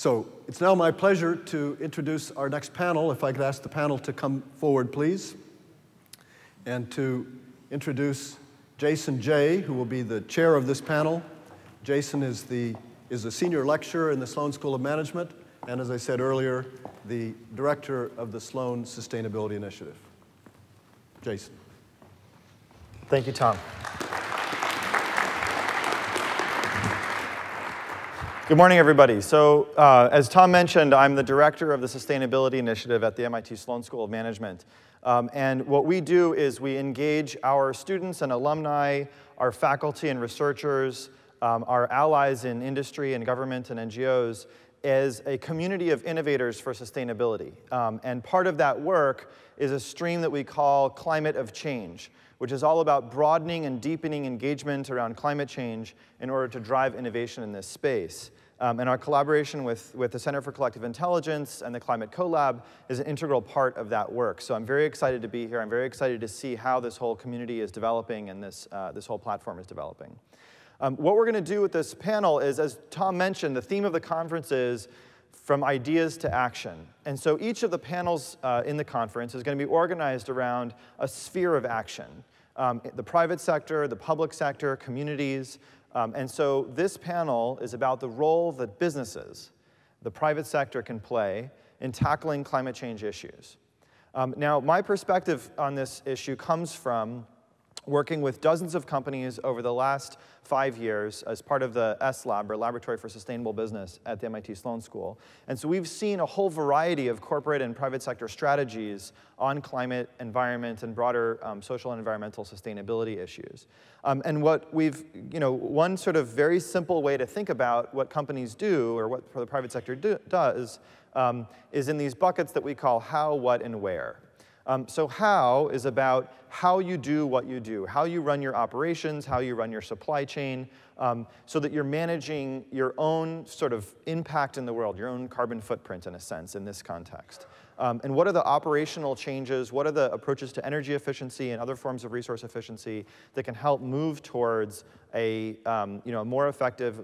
So it's now my pleasure to introduce our next panel. If I could ask the panel to come forward, please, and to introduce Jason Jay, who will be the chair of this panel. Jason is, the, is a senior lecturer in the Sloan School of Management, and as I said earlier, the director of the Sloan Sustainability Initiative. Jason. Thank you, Tom. Good morning, everybody. So, uh, as Tom mentioned, I'm the director of the Sustainability Initiative at the MIT Sloan School of Management. Um, and what we do is we engage our students and alumni, our faculty and researchers, um, our allies in industry and government and NGOs as a community of innovators for sustainability. Um, and part of that work is a stream that we call Climate of Change, which is all about broadening and deepening engagement around climate change in order to drive innovation in this space. Um, and our collaboration with, with the Center for Collective Intelligence and the Climate CoLab is an integral part of that work. So I'm very excited to be here. I'm very excited to see how this whole community is developing and this, uh, this whole platform is developing. Um, what we're going to do with this panel is, as Tom mentioned, the theme of the conference is from ideas to action. And so each of the panels uh, in the conference is going to be organized around a sphere of action. Um, the private sector, the public sector, communities, um, and so this panel is about the role that businesses, the private sector can play in tackling climate change issues. Um, now, my perspective on this issue comes from working with dozens of companies over the last five years as part of the S-Lab, or Laboratory for Sustainable Business at the MIT Sloan School. And so we've seen a whole variety of corporate and private sector strategies on climate, environment, and broader um, social and environmental sustainability issues. Um, and what we've, you know, one sort of very simple way to think about what companies do, or what the private sector do, does, um, is in these buckets that we call how, what, and where. Um, so how is about how you do what you do, how you run your operations, how you run your supply chain, um, so that you're managing your own sort of impact in the world, your own carbon footprint in a sense in this context. Um, and what are the operational changes, what are the approaches to energy efficiency and other forms of resource efficiency that can help move towards a um, you know, more effective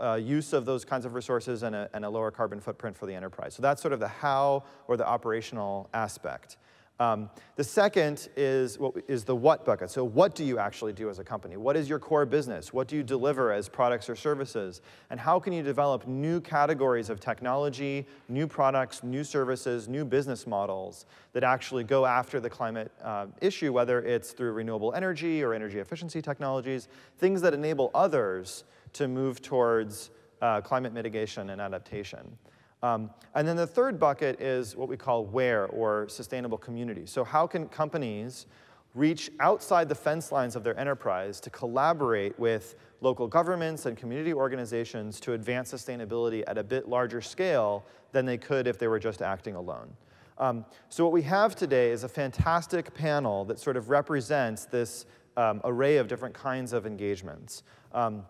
uh, use of those kinds of resources and a, and a lower carbon footprint for the enterprise. So that's sort of the how or the operational aspect. Um, the second is, is the what bucket. So what do you actually do as a company? What is your core business? What do you deliver as products or services? And how can you develop new categories of technology, new products, new services, new business models that actually go after the climate uh, issue, whether it's through renewable energy or energy efficiency technologies, things that enable others to move towards uh, climate mitigation and adaptation. Um, and then the third bucket is what we call where or sustainable community. So how can companies reach outside the fence lines of their enterprise to collaborate with local governments and community organizations to advance sustainability at a bit larger scale than they could if they were just acting alone. Um, so what we have today is a fantastic panel that sort of represents this um, array of different kinds of engagements. Um,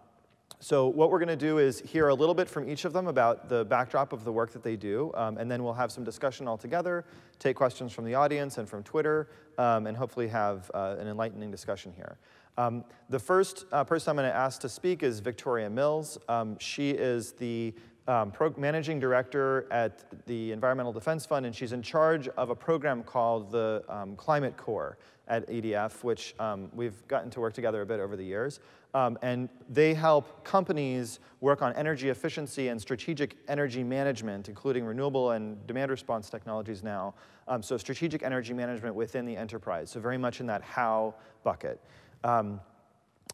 so what we're going to do is hear a little bit from each of them about the backdrop of the work that they do, um, and then we'll have some discussion all together, take questions from the audience and from Twitter, um, and hopefully have uh, an enlightening discussion here. Um, the first uh, person I'm going to ask to speak is Victoria Mills. Um, she is the um, managing director at the Environmental Defense Fund, and she's in charge of a program called the um, Climate Corps at EDF, which we've gotten to work together a bit over the years. Um, and they help companies work on energy efficiency and strategic energy management, including renewable and demand response technologies now. Um, so strategic energy management within the enterprise, so very much in that how bucket. Um,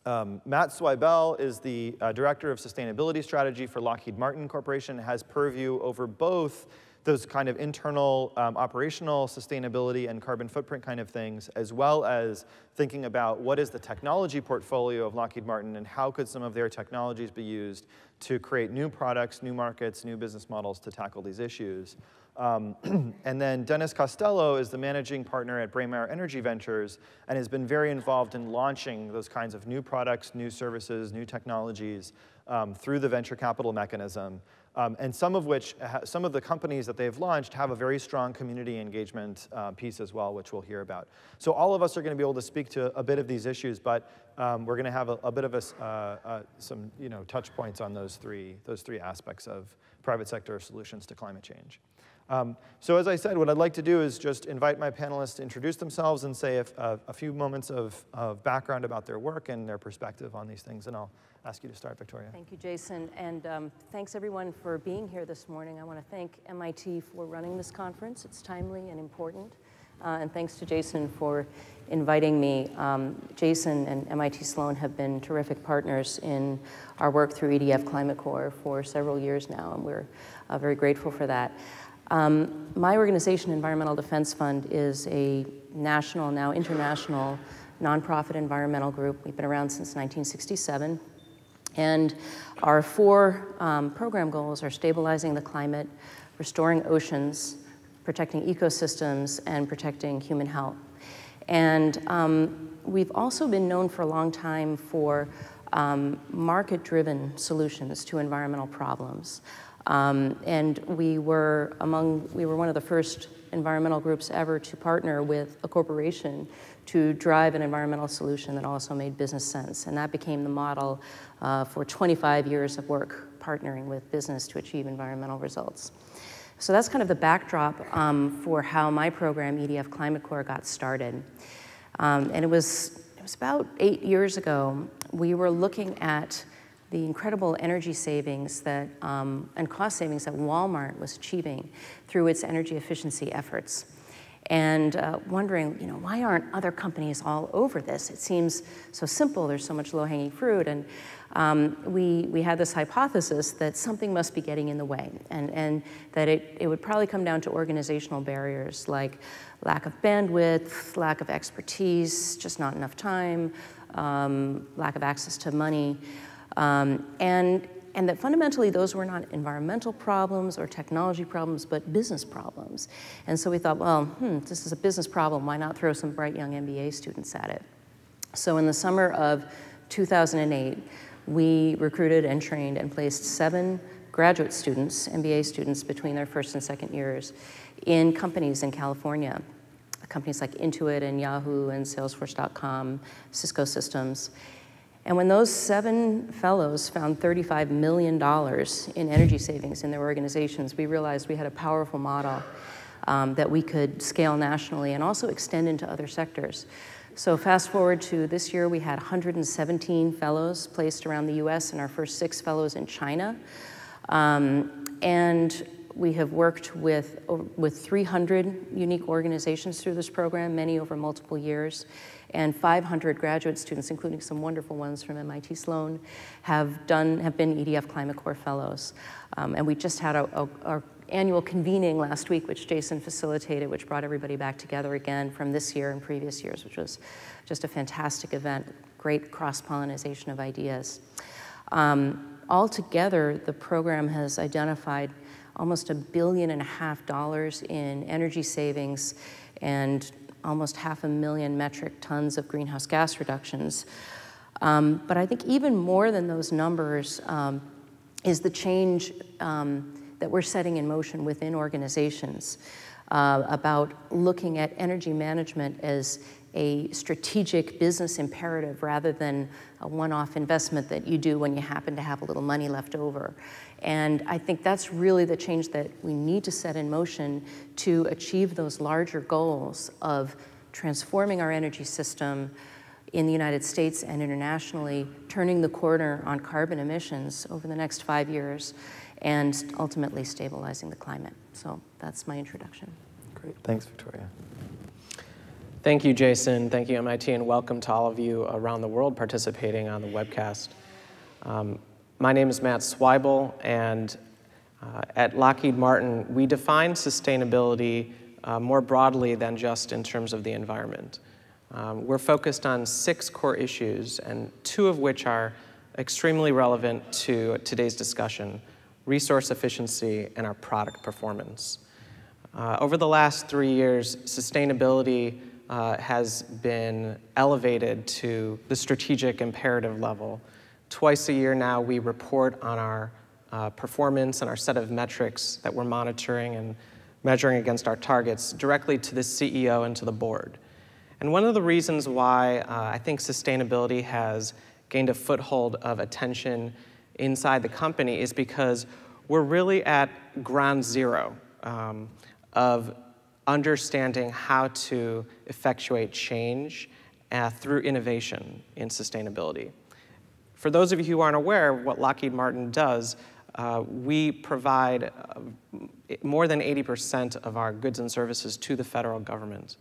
um, Matt Swibel is the uh, Director of Sustainability Strategy for Lockheed Martin Corporation, has purview over both those kind of internal um, operational sustainability and carbon footprint kind of things, as well as thinking about what is the technology portfolio of Lockheed Martin and how could some of their technologies be used to create new products, new markets, new business models to tackle these issues. Um, and then Dennis Costello is the managing partner at Braemar Energy Ventures and has been very involved in launching those kinds of new products, new services, new technologies um, through the venture capital mechanism. Um, and some of which, some of the companies that they've launched have a very strong community engagement uh, piece as well, which we'll hear about. So all of us are going to be able to speak to a bit of these issues, but um, we're going to have a, a bit of a, uh, uh, some you know, touch points on those three, those three aspects of private sector solutions to climate change. Um, so as I said, what I'd like to do is just invite my panelists to introduce themselves and say if, a few moments of, of background about their work and their perspective on these things, and I'll ask you to start, Victoria. Thank you, Jason, and um, thanks everyone for being here this morning. I want to thank MIT for running this conference. It's timely and important, uh, and thanks to Jason for inviting me. Um, Jason and MIT Sloan have been terrific partners in our work through EDF Climate Corps for several years now, and we're uh, very grateful for that. Um, my organization, Environmental Defense Fund, is a national, now international, nonprofit environmental group. We've been around since 1967. And our four um, program goals are stabilizing the climate, restoring oceans, protecting ecosystems, and protecting human health. And um, we've also been known for a long time for um, market-driven solutions to environmental problems. Um, and we were among, we were one of the first environmental groups ever to partner with a corporation to drive an environmental solution that also made business sense. And that became the model uh, for 25 years of work partnering with business to achieve environmental results. So that's kind of the backdrop um, for how my program, EDF Climate Corps, got started. Um, and it was, it was about eight years ago, we were looking at the incredible energy savings that, um, and cost savings that Walmart was achieving through its energy efficiency efforts. And uh, wondering, you know, why aren't other companies all over this? It seems so simple, there's so much low-hanging fruit. And um, we, we had this hypothesis that something must be getting in the way and, and that it, it would probably come down to organizational barriers like lack of bandwidth, lack of expertise, just not enough time, um, lack of access to money. Um, and, and that fundamentally those were not environmental problems or technology problems, but business problems. And so we thought, well, hmm, this is a business problem. Why not throw some bright young MBA students at it? So in the summer of 2008, we recruited and trained and placed seven graduate students, MBA students, between their first and second years in companies in California. Companies like Intuit and Yahoo and Salesforce.com, Cisco Systems. And when those seven fellows found $35 million in energy savings in their organizations, we realized we had a powerful model um, that we could scale nationally and also extend into other sectors. So fast forward to this year, we had 117 fellows placed around the US and our first six fellows in China. Um, and we have worked with, with 300 unique organizations through this program, many over multiple years and 500 graduate students, including some wonderful ones from MIT Sloan, have done have been EDF Climate Corps fellows. Um, and we just had our annual convening last week, which Jason facilitated, which brought everybody back together again from this year and previous years, which was just a fantastic event, great cross-pollination of ideas. Um, altogether, the program has identified almost a billion and a half dollars in energy savings and almost half a million metric tons of greenhouse gas reductions. Um, but I think even more than those numbers um, is the change um, that we're setting in motion within organizations uh, about looking at energy management as a strategic business imperative rather than a one-off investment that you do when you happen to have a little money left over. And I think that's really the change that we need to set in motion to achieve those larger goals of transforming our energy system in the United States and internationally, turning the corner on carbon emissions over the next five years, and ultimately stabilizing the climate. So that's my introduction. Great. Thanks, Victoria. Thank you, Jason. Thank you, MIT, and welcome to all of you around the world participating on the webcast. Um, my name is Matt Swibel, and uh, at Lockheed Martin, we define sustainability uh, more broadly than just in terms of the environment. Um, we're focused on six core issues, and two of which are extremely relevant to today's discussion, resource efficiency and our product performance. Uh, over the last three years, sustainability uh, has been elevated to the strategic imperative level Twice a year now, we report on our uh, performance and our set of metrics that we're monitoring and measuring against our targets directly to the CEO and to the board. And one of the reasons why uh, I think sustainability has gained a foothold of attention inside the company is because we're really at ground zero um, of understanding how to effectuate change uh, through innovation in sustainability. For those of you who aren't aware, what Lockheed Martin does, uh, we provide uh, more than 80% of our goods and services to the federal government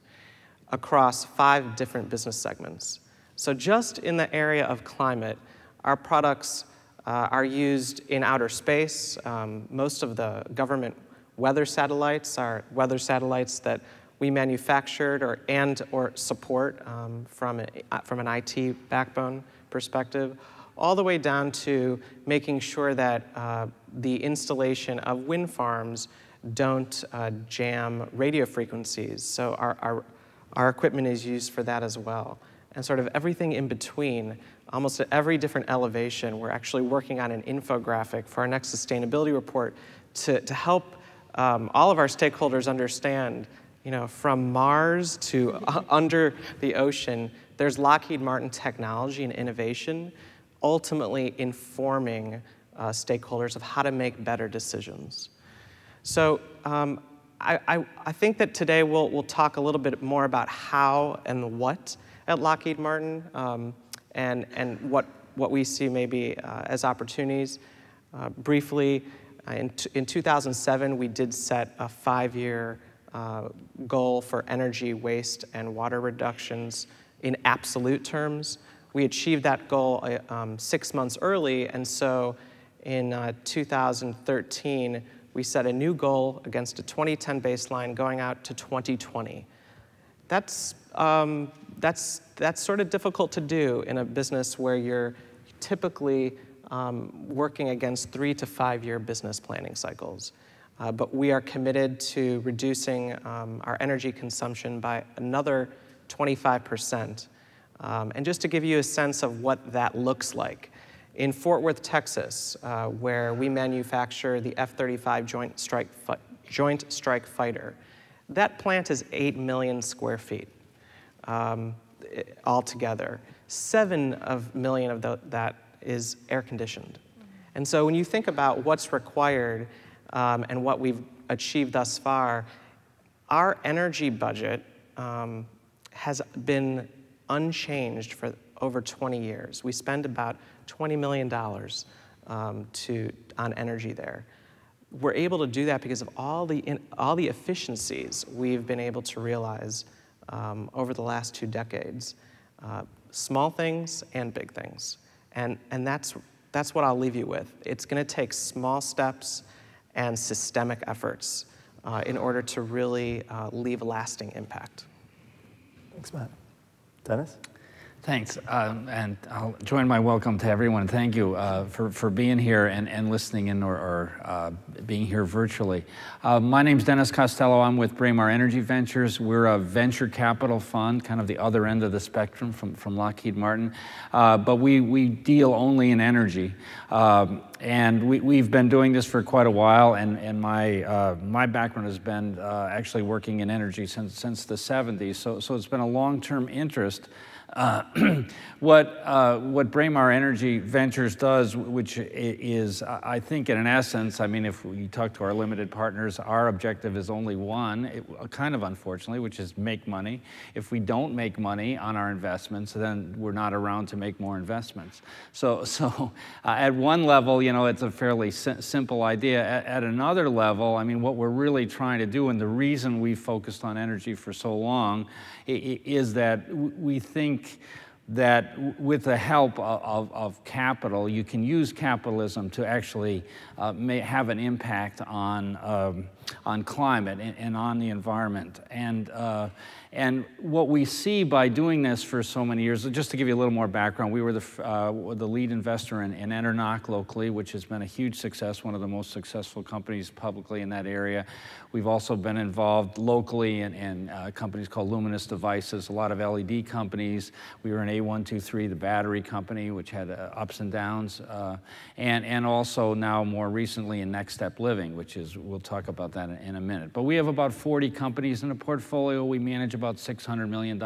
across five different business segments. So just in the area of climate, our products uh, are used in outer space. Um, most of the government weather satellites are weather satellites that we manufactured or, and or support um, from, a, from an IT backbone perspective, all the way down to making sure that uh, the installation of wind farms don't uh, jam radio frequencies. So our, our, our equipment is used for that as well. And sort of everything in between, almost at every different elevation, we're actually working on an infographic for our next sustainability report to, to help um, all of our stakeholders understand, you know, from Mars to uh, under the ocean, there's Lockheed Martin technology and innovation ultimately informing uh, stakeholders of how to make better decisions. So um, I, I, I, think that today we'll, we'll talk a little bit more about how and what at Lockheed Martin um, and, and what, what we see maybe uh, as opportunities. Uh, briefly, in, in 2007, we did set a five-year uh, goal for energy, waste, and water reductions in absolute terms. We achieved that goal uh, um, six months early, and so in uh, 2013, we set a new goal against a 2010 baseline going out to 2020. That's, um, that's, that's sort of difficult to do in a business where you're typically um, working against three to five year business planning cycles. Uh, but we are committed to reducing um, our energy consumption by another 25%. Um, and just to give you a sense of what that looks like, in Fort Worth, Texas, uh, where we manufacture the F-35 Joint Strike, Joint Strike Fighter, that plant is 8 million square feet um, altogether. Seven of million of the, that is air conditioned. And so when you think about what's required um, and what we've achieved thus far, our energy budget um, has been unchanged for over 20 years. We spend about $20 million um, to, on energy there. We're able to do that because of all the, in, all the efficiencies we've been able to realize um, over the last two decades. Uh, small things and big things. And, and that's, that's what I'll leave you with. It's going to take small steps and systemic efforts uh, in order to really uh, leave a lasting impact. Thanks, Matt. Dennis? Thanks, um, and I'll join my welcome to everyone. Thank you uh, for, for being here and, and listening in or, or uh, being here virtually. Uh, my name's Dennis Costello. I'm with Braemar Energy Ventures. We're a venture capital fund, kind of the other end of the spectrum from, from Lockheed Martin. Uh, but we, we deal only in energy. Um, and we, have been doing this for quite a while, and, and my, uh, my background has been uh, actually working in energy since, since the 70s. So, so it's been a long-term interest uh, what, uh, what Braemar Energy Ventures does, which is, I think, in an essence, I mean, if we talk to our limited partners, our objective is only one, it, kind of unfortunately, which is make money. If we don't make money on our investments, then we're not around to make more investments. So, so uh, at one level, you know, it's a fairly si simple idea. At, at another level, I mean, what we're really trying to do, and the reason we focused on energy for so long, is that we think that with the help of, of, capital, you can use capitalism to actually uh, have an impact on, um, on climate and, and, on the environment. And, uh, and what we see by doing this for so many years, just to give you a little more background, we were the, uh, the lead investor in, in locally, which has been a huge success, one of the most successful companies publicly in that area. We've also been involved locally in, in uh, companies called Luminus Devices, a lot of LED companies. We were in A123, the battery company, which had uh, ups and downs, uh, and, and also now more recently in Next Step Living, which is, we'll talk about that in, in a minute. But we have about 40 companies in a portfolio. We manage about $600 million.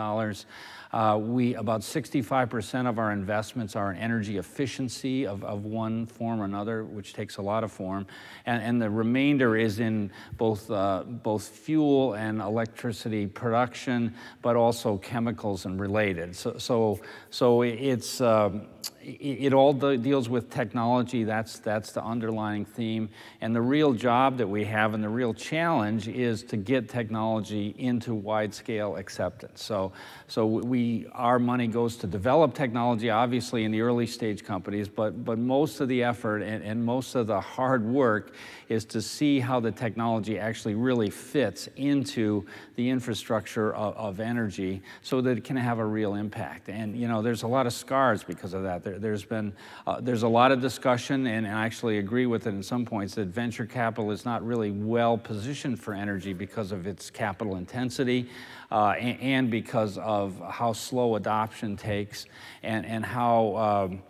Uh, we, about 65% of our investments are in energy efficiency of, of one form or another, which takes a lot of form. And, and the remainder is in both, uh, both fuel and electricity production, but also chemicals and related. So, so, so it's, um, it, all deals with technology. That's, that's the underlying theme. And the real job that we have and the real challenge is to get technology into wide scale acceptance. So, so we, our money goes to develop technology, obviously in the early stage companies, but, but most of the effort and, and most of the hard work is to see how the technology actually really fits into the infrastructure of, of energy so that it can have a real impact. And you know, there's a lot of scars because of that. There, has been, uh, there's a lot of discussion, and I actually agree with it in some points, that venture capital is not really well positioned for energy because of its capital intensity uh, and, and, because of how slow adoption takes and, and how um,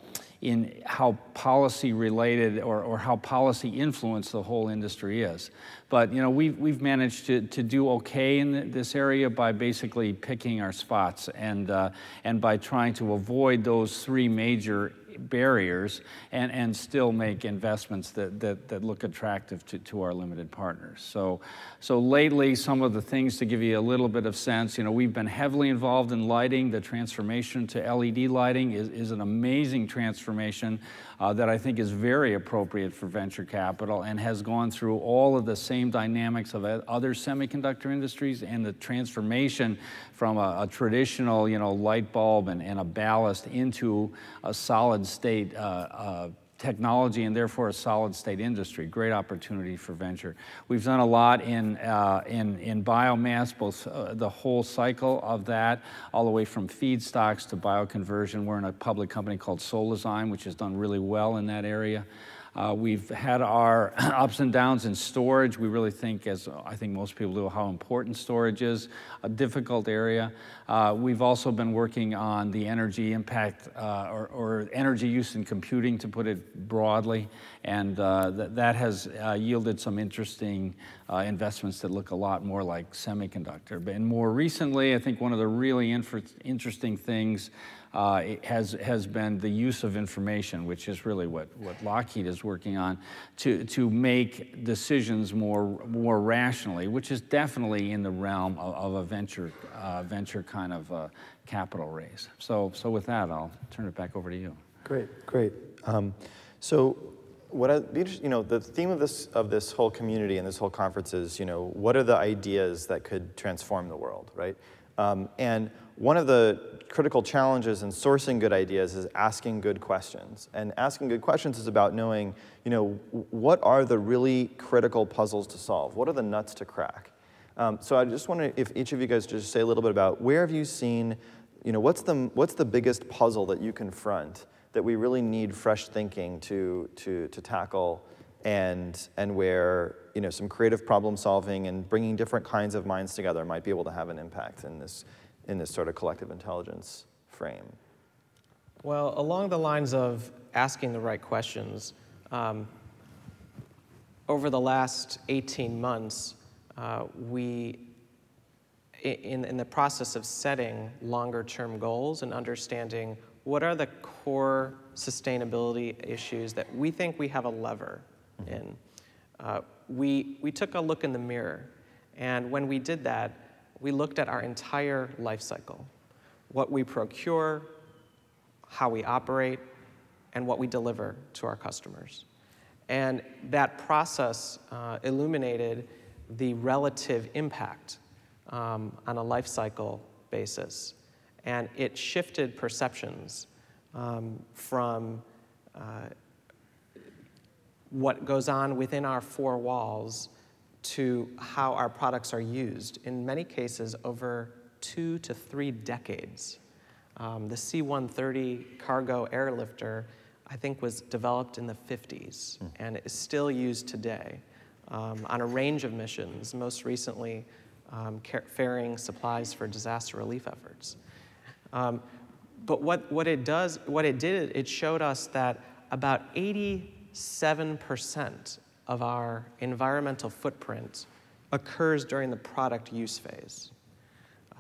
in how policy related or, or how policy influenced the whole industry is. But you know, we've, we've managed to, to do okay in this area by basically picking our spots and, uh, and by trying to avoid those three major barriers and, and still make investments that, that, that look attractive to, to our limited partners. So, so lately, some of the things to give you a little bit of sense, you know, we've been heavily involved in lighting. The transformation to LED lighting is, is an amazing transformation uh, that I think is very appropriate for venture capital and has gone through all of the same dynamics of other semiconductor industries and the transformation from a, a traditional, you know, light bulb and, and, a ballast into a solid state uh, uh, technology and therefore a solid state industry. Great opportunity for venture. We've done a lot in, uh, in, in biomass, both uh, the whole cycle of that, all the way from feedstocks to bioconversion. We're in a public company called Solazyme, which has done really well in that area. Uh, we've had our ups and downs in storage. We really think, as I think most people do, how important storage is, a difficult area. Uh, we've also been working on the energy impact uh, or, or, energy use in computing, to put it broadly, and uh, th that has uh, yielded some interesting uh, investments that look a lot more like semiconductor. And more recently, I think one of the really interesting things uh, has, has been the use of information, which is really what, what Lockheed is working on, to, to make decisions more, more rationally, which is definitely in the realm of, of a venture, venture kind of uh, capital raise. So, so with that, I'll turn it back over to you. Great, great. Um, so what I, you know, the theme of this, of this whole community and this whole conference is, you know, what are the ideas that could transform the world, right? Um, and one of the critical challenges in sourcing good ideas is asking good questions. And asking good questions is about knowing, you know, what are the really critical puzzles to solve? What are the nuts to crack? Um, so I just wonder if each of you guys just say a little bit about where have you seen, you know, what's the, what's the biggest puzzle that you confront that we really need fresh thinking to, to, to tackle and, and where you know, some creative problem solving and bringing different kinds of minds together might be able to have an impact in this, in this sort of collective intelligence frame? Well, along the lines of asking the right questions, um, over the last 18 months, uh, we, in, in the process of setting longer term goals and understanding what are the core sustainability issues that we think we have a lever mm-hmm. in, uh, we, we took a look in the mirror. And when we did that, we looked at our entire life cycle what we procure, how we operate, and what we deliver to our customers. And that process uh, illuminated the relative impact um, on a life cycle basis. And it shifted perceptions um, from uh, what goes on within our four walls to how our products are used, in many cases over two to three decades. Um, the C-130 cargo airlifter, I think, was developed in the 50s mm. and is still used today um, on a range of missions, most recently um, ferrying supplies for disaster relief efforts. Um, but what, what it does, what it did, it showed us that about 87% of our environmental footprint occurs during the product use phase.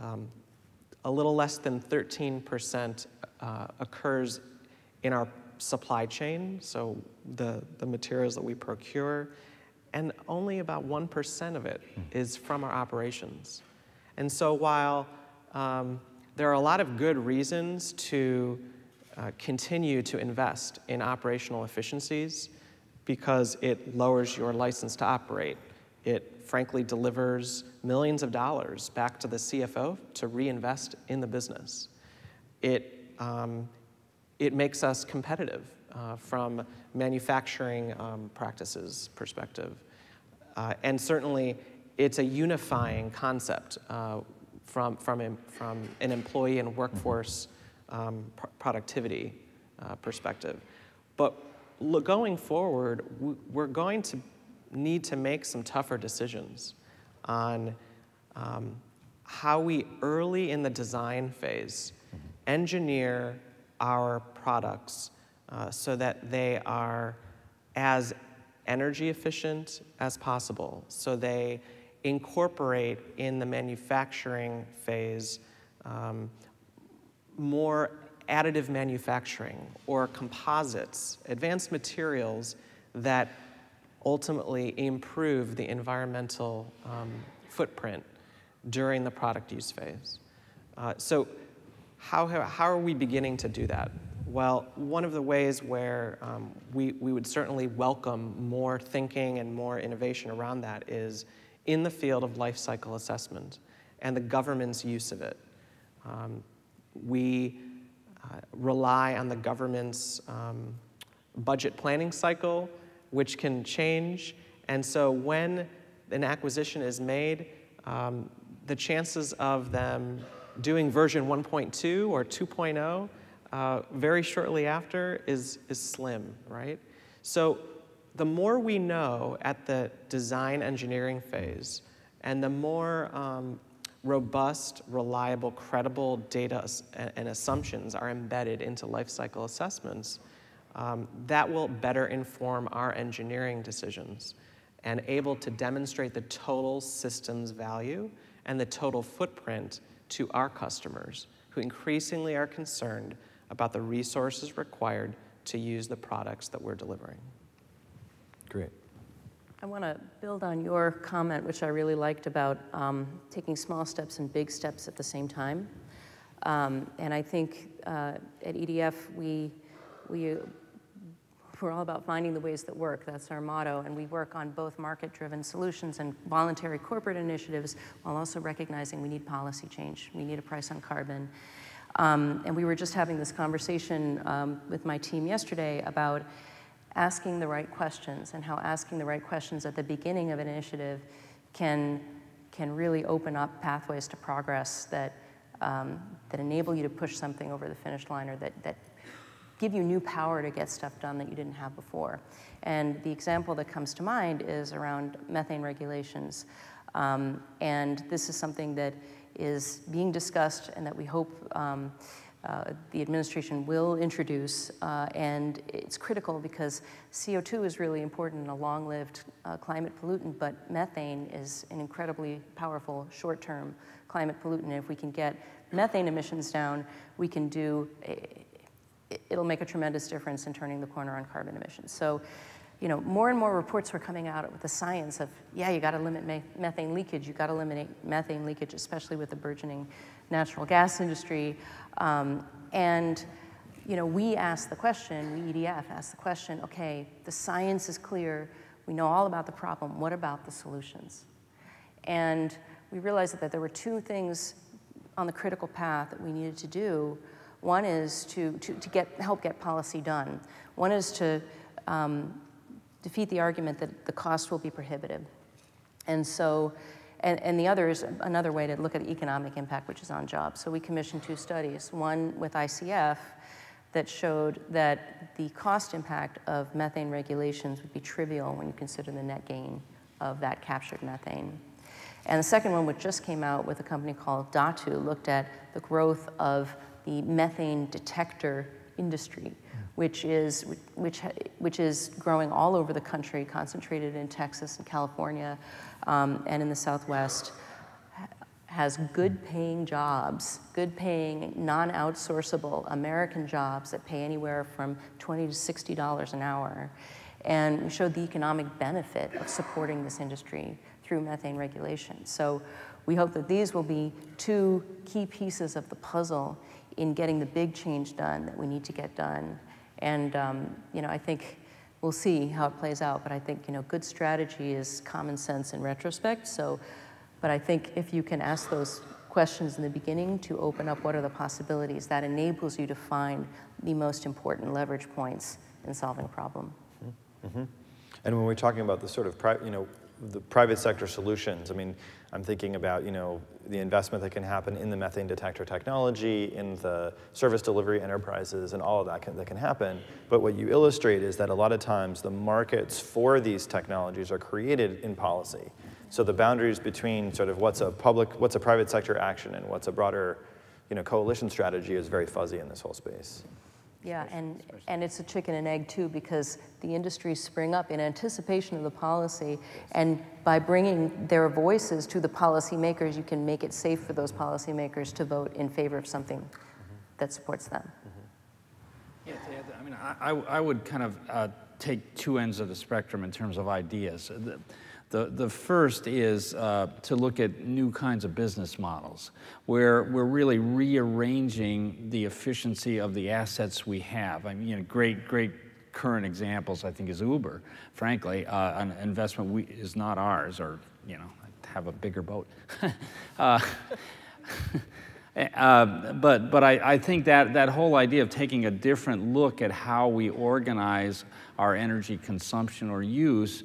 Um, a little less than 13% uh, occurs in our supply chain, so the, the materials that we procure, and only about 1% of it hmm. from our operations. And so while um, there are a lot of good reasons to uh, continue to invest in operational efficiencies because it lowers your license to operate. It frankly delivers millions of dollars back to the CFO to reinvest in the business. It, um, it makes us competitive uh, from manufacturing um, practices perspective. Uh, and certainly, it's a unifying concept uh, from, from, from an employee and workforce um, pr productivity uh, perspective. But look, going forward, we're going to need to make some tougher decisions on um, how we early in the design phase engineer our products uh, so that they are as energy efficient as possible, so they incorporate in the manufacturing phase um, more additive manufacturing or composites, advanced materials that ultimately improve the environmental um, footprint during the product use phase. Uh, so how, how are we beginning to do that? Well, one of the ways where um, we, we would certainly welcome more thinking and more innovation around that is in the field of life cycle assessment and the government's use of it. Um, we uh, rely on the government's um, budget planning cycle, which can change. And so when an acquisition is made, um, the chances of them doing version 1.2 or 2.0 uh, very shortly after is, is slim, right? So the more we know at the design engineering phase, and the more um, robust, reliable, credible data and assumptions are embedded into lifecycle assessments, um, that will better inform our engineering decisions and able to demonstrate the total systems value and the total footprint to our customers who increasingly are concerned about the resources required to use the products that we're delivering. Great. I want to build on your comment, which I really liked about um, taking small steps and big steps at the same time. Um, and I think uh, at EDF, we, we, we're all about finding the ways that work. That's our motto. And we work on both market-driven solutions and voluntary corporate initiatives while also recognizing we need policy change. We need a price on carbon. Um, and we were just having this conversation um, with my team yesterday about asking the right questions and how asking the right questions at the beginning of an initiative can, can really open up pathways to progress that, um, that enable you to push something over the finish line or that, that give you new power to get stuff done that you didn't have before. And the example that comes to mind is around methane regulations. Um, and this is something that is being discussed and that we hope um, uh, the administration will introduce, uh, and it's critical because CO2 is really important in a long-lived uh, climate pollutant, but methane is an incredibly powerful short-term climate pollutant. And if we can get methane emissions down, we can do, it'll make a tremendous difference in turning the corner on carbon emissions. So you know, more and more reports were coming out with the science of, yeah, you got to limit methane leakage. You got to eliminate methane leakage, especially with the burgeoning natural gas industry. Um, and, you know, we asked the question, we EDF asked the question, okay, the science is clear. We know all about the problem. What about the solutions? And we realized that there were two things on the critical path that we needed to do. One is to, to, to get, help get policy done. One is to um, defeat the argument that the cost will be prohibitive. And so and, and the other is another way to look at the economic impact, which is on jobs. So we commissioned two studies, one with ICF that showed that the cost impact of methane regulations would be trivial when you consider the net gain of that captured methane. And the second one, which just came out with a company called Datu, looked at the growth of the methane detector industry, which is, which, which is growing all over the country, concentrated in Texas and California um, and in the Southwest, has good paying jobs, good paying, non outsourceable American jobs that pay anywhere from 20 to $60 an hour. And we showed the economic benefit of supporting this industry through methane regulation. So we hope that these will be two key pieces of the puzzle in getting the big change done that we need to get done. And um, you know, I think we'll see how it plays out, but I think you know, good strategy is common sense in retrospect. So, but I think if you can ask those questions in the beginning to open up what are the possibilities, that enables you to find the most important leverage points in solving a problem. Mm -hmm. And when we're talking about the sort of, you know, the private sector solutions, I mean, I'm thinking about, you know, the investment that can happen in the methane detector technology, in the service delivery enterprises, and all of that can, that can happen. But what you illustrate is that a lot of times the markets for these technologies are created in policy. So the boundaries between sort of what's a public, what's a private sector action and what's a broader, you know, coalition strategy is very fuzzy in this whole space. Yeah, and, and it's a chicken and egg too because the industries spring up in anticipation of the policy, and by bringing their voices to the policymakers, you can make it safe for those policymakers to vote in favor of something mm -hmm. that supports them. Mm -hmm. Yeah, I mean, I, I would kind of uh, take two ends of the spectrum in terms of ideas. The, the, the first is uh, to look at new kinds of business models where we're really rearranging the efficiency of the assets we have. I mean, you know, great, great current examples, I think, is Uber. Frankly, uh, an investment we, is not ours, or, you know, have a bigger boat. uh, Uh, but but I, I think that, that whole idea of taking a different look at how we organize our energy consumption or use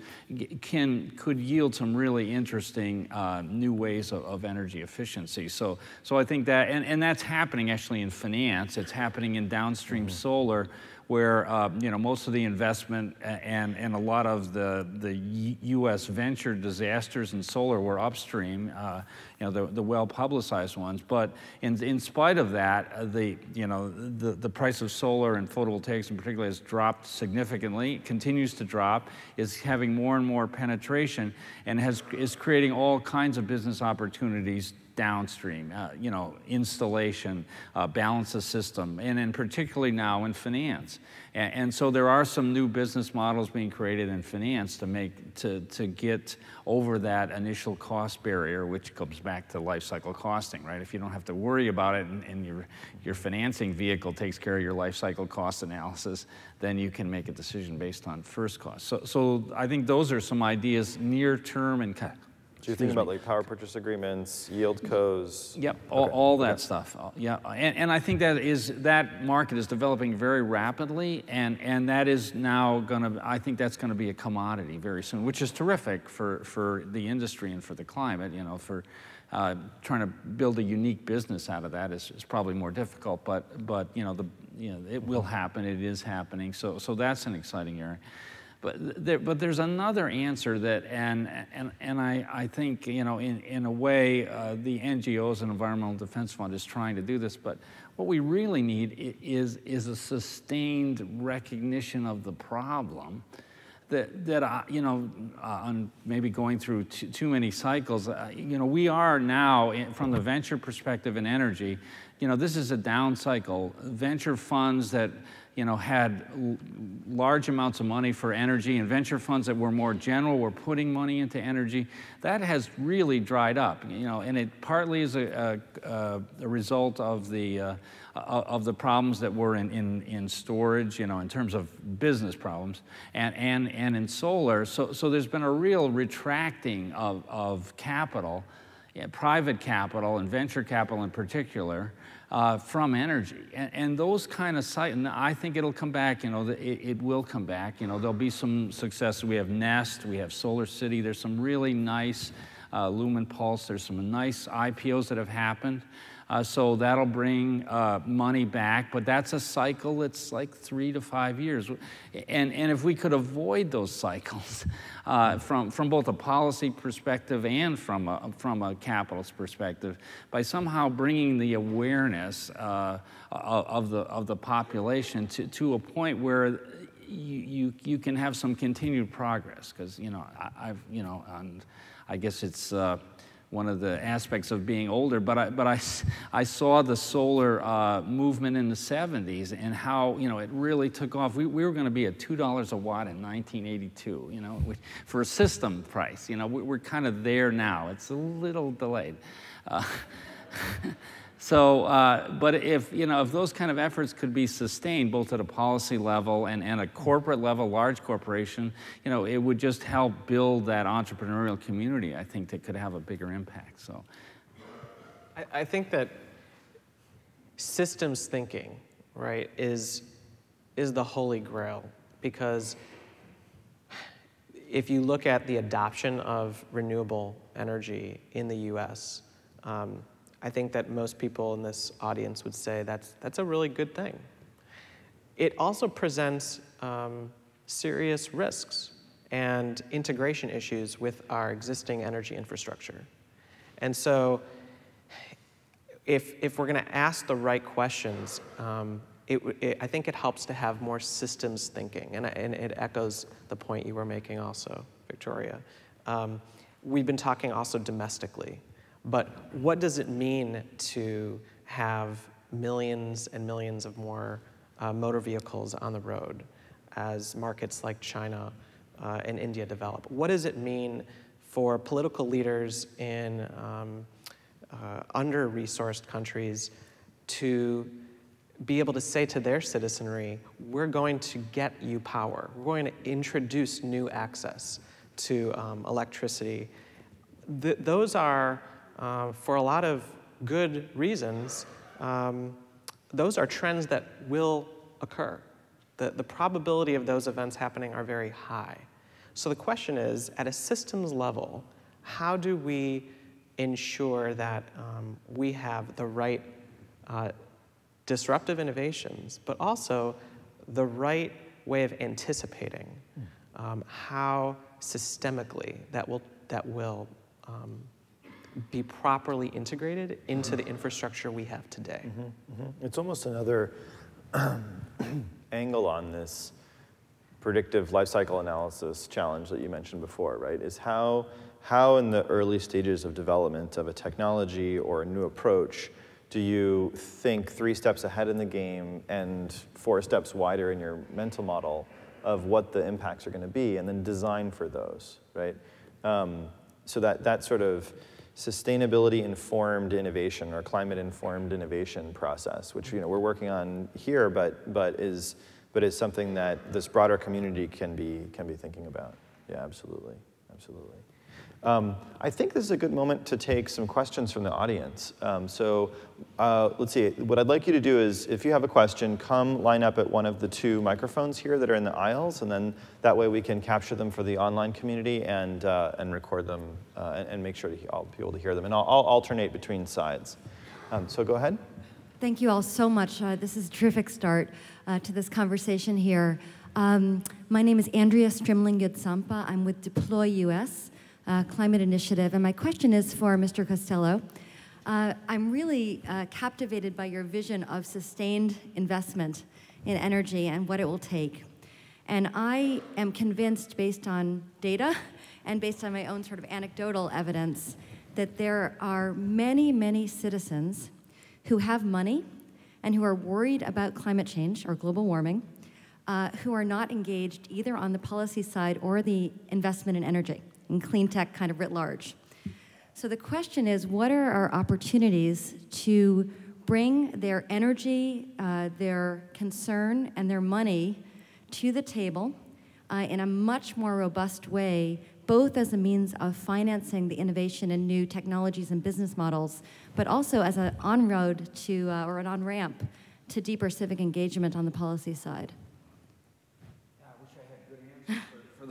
can, could yield some really interesting uh, new ways of, of, energy efficiency. So, so I think that, and, and that's happening actually in finance, it's happening in downstream mm -hmm. solar where uh, you know most of the investment and and a lot of the the U.S. venture disasters in solar were upstream, uh, you know the, the well publicized ones. But in in spite of that, uh, the you know the the price of solar and photovoltaics in particular has dropped significantly, continues to drop, is having more and more penetration, and has is creating all kinds of business opportunities downstream, uh, you know, installation, uh, balance the system, and in particularly now in finance. And, and, so there are some new business models being created in finance to make, to, to get over that initial cost barrier, which comes back to life cycle costing, right? If you don't have to worry about it and, and your, your financing vehicle takes care of your life cycle cost analysis, then you can make a decision based on first cost. So, so I think those are some ideas near term and so you think about like power purchase agreements, yield cos. Yep, all, okay. all that okay. stuff. Yeah, and, and I think that is that market is developing very rapidly, and and that is now going to. I think that's going to be a commodity very soon, which is terrific for for the industry and for the climate. You know, for uh, trying to build a unique business out of that is, is probably more difficult, but but you know the you know it will happen. It is happening. So so that's an exciting area. But, there, but there's another answer that, and, and, and I, I think, you know, in, in a way, uh, the NGOs and Environmental Defense Fund is trying to do this, but what we really need is, is a sustained recognition of the problem that, that uh, you know, uh, on maybe going through too, too many cycles, uh, you know, we are now, in, from the venture perspective in energy, you know, this is a down cycle. Venture funds that, you know, had large amounts of money for energy and venture funds that were more general were putting money into energy. That has really dried up, you know, and it partly is a, a, a result of the, uh, of the problems that were in, in, in storage, you know, in terms of business problems, and, and, and in solar. So, so there's been a real retracting of, of capital, private capital and venture capital in particular, uh, from energy. And, and those kind of sites, and I think it'll come back, you know, it, it, will come back. You know, there'll be some success. We have Nest, we have SolarCity, there's some really nice uh, Lumenpulse. There's some nice IPOs that have happened. Uh, so that'll bring uh, money back, but that's a cycle that's like three to five years. And, and if we could avoid those cycles uh, from, from both a policy perspective and from a, from a capitalist perspective, by somehow bringing the awareness uh, of, the, of the population to, to a point where you, you, you can have some continued progress, because, you know, I, have you know, and I guess it's, uh, one of the aspects of being older, but I, but I, I saw the solar uh, movement in the 70s and how, you know, it really took off. We, we were going to be at $2 a watt in 1982, you know, for a system price. You know, we're kind of there now. It's a little delayed. Uh, So, uh, but if, you know, if those kind of efforts could be sustained both at a policy level and, and a corporate level, large corporation, you know, it would just help build that entrepreneurial community, I think, that could have a bigger impact. So, I, I think that systems thinking, right, is, is the holy grail because if you look at the adoption of renewable energy in the US, um, I think that most people in this audience would say that's, that's a really good thing. It also presents um, serious risks and integration issues with our existing energy infrastructure. And so, if, if we're going to ask the right questions, um, it, it, I think it helps to have more systems thinking, and, and it echoes the point you were making also, Victoria. Um, we've been talking also domestically. But what does it mean to have millions and millions of more uh, motor vehicles on the road as markets like China uh, and India develop? What does it mean for political leaders in um, uh, under resourced countries to be able to say to their citizenry, we're going to get you power, we're going to introduce new access to um, electricity? Th- those are uh, for a lot of good reasons, um, those are trends that will occur. The, the probability of those events happening are very high. So the question is, at a systems level, how do we ensure that um, we have the right uh, disruptive innovations, but also the right way of anticipating um, how systemically that will, that will um, be properly integrated into the infrastructure we have today. Mm-hmm, mm-hmm. It's almost another angle on this predictive life cycle analysis challenge that you mentioned before, right? Is how, how in the early stages of development of a technology or a new approach do you think three steps ahead in the game and four steps wider in your mental model of what the impacts are going to be and then design for those, right? Um, so that, that sort of sustainability informed innovation or climate informed innovation process, which you know we're working on here, but but is but is something that this broader community can be can be thinking about. Yeah, absolutely, absolutely. Um, I think this is a good moment to take some questions from the audience. Um, so uh, let's see, what I'd like you to do is, if you have a question, come line up at one of the two microphones here that are in the aisles, and then that way we can capture them for the online community and, uh, and record them uh, and, and, make sure to all be able to hear them. And I'll, I'll alternate between sides. Um, so go ahead. Thank you all so much. Uh, this is a terrific start uh, to this conversation here. Um, my name is Andrea Strimling Yudsampa. I'm with Deploy US uh, Climate Initiative. And my question is for Mr. Costello. Uh, I'm really uh, captivated by your vision of sustained investment in energy and what it will take. And I am convinced, based on data and based on my own sort of anecdotal evidence, that there are many, many citizens who have money and who are worried about climate change or global warming, uh, who are not engaged either on the policy side or the investment in energy and clean tech kind of writ large. So the question is, what are our opportunities to bring their energy, uh, their concern, and their money to the table uh, in a much more robust way, both as a means of financing the innovation in new technologies and business models, but also as an on-road to, uh, or an on-ramp to deeper civic engagement on the policy side?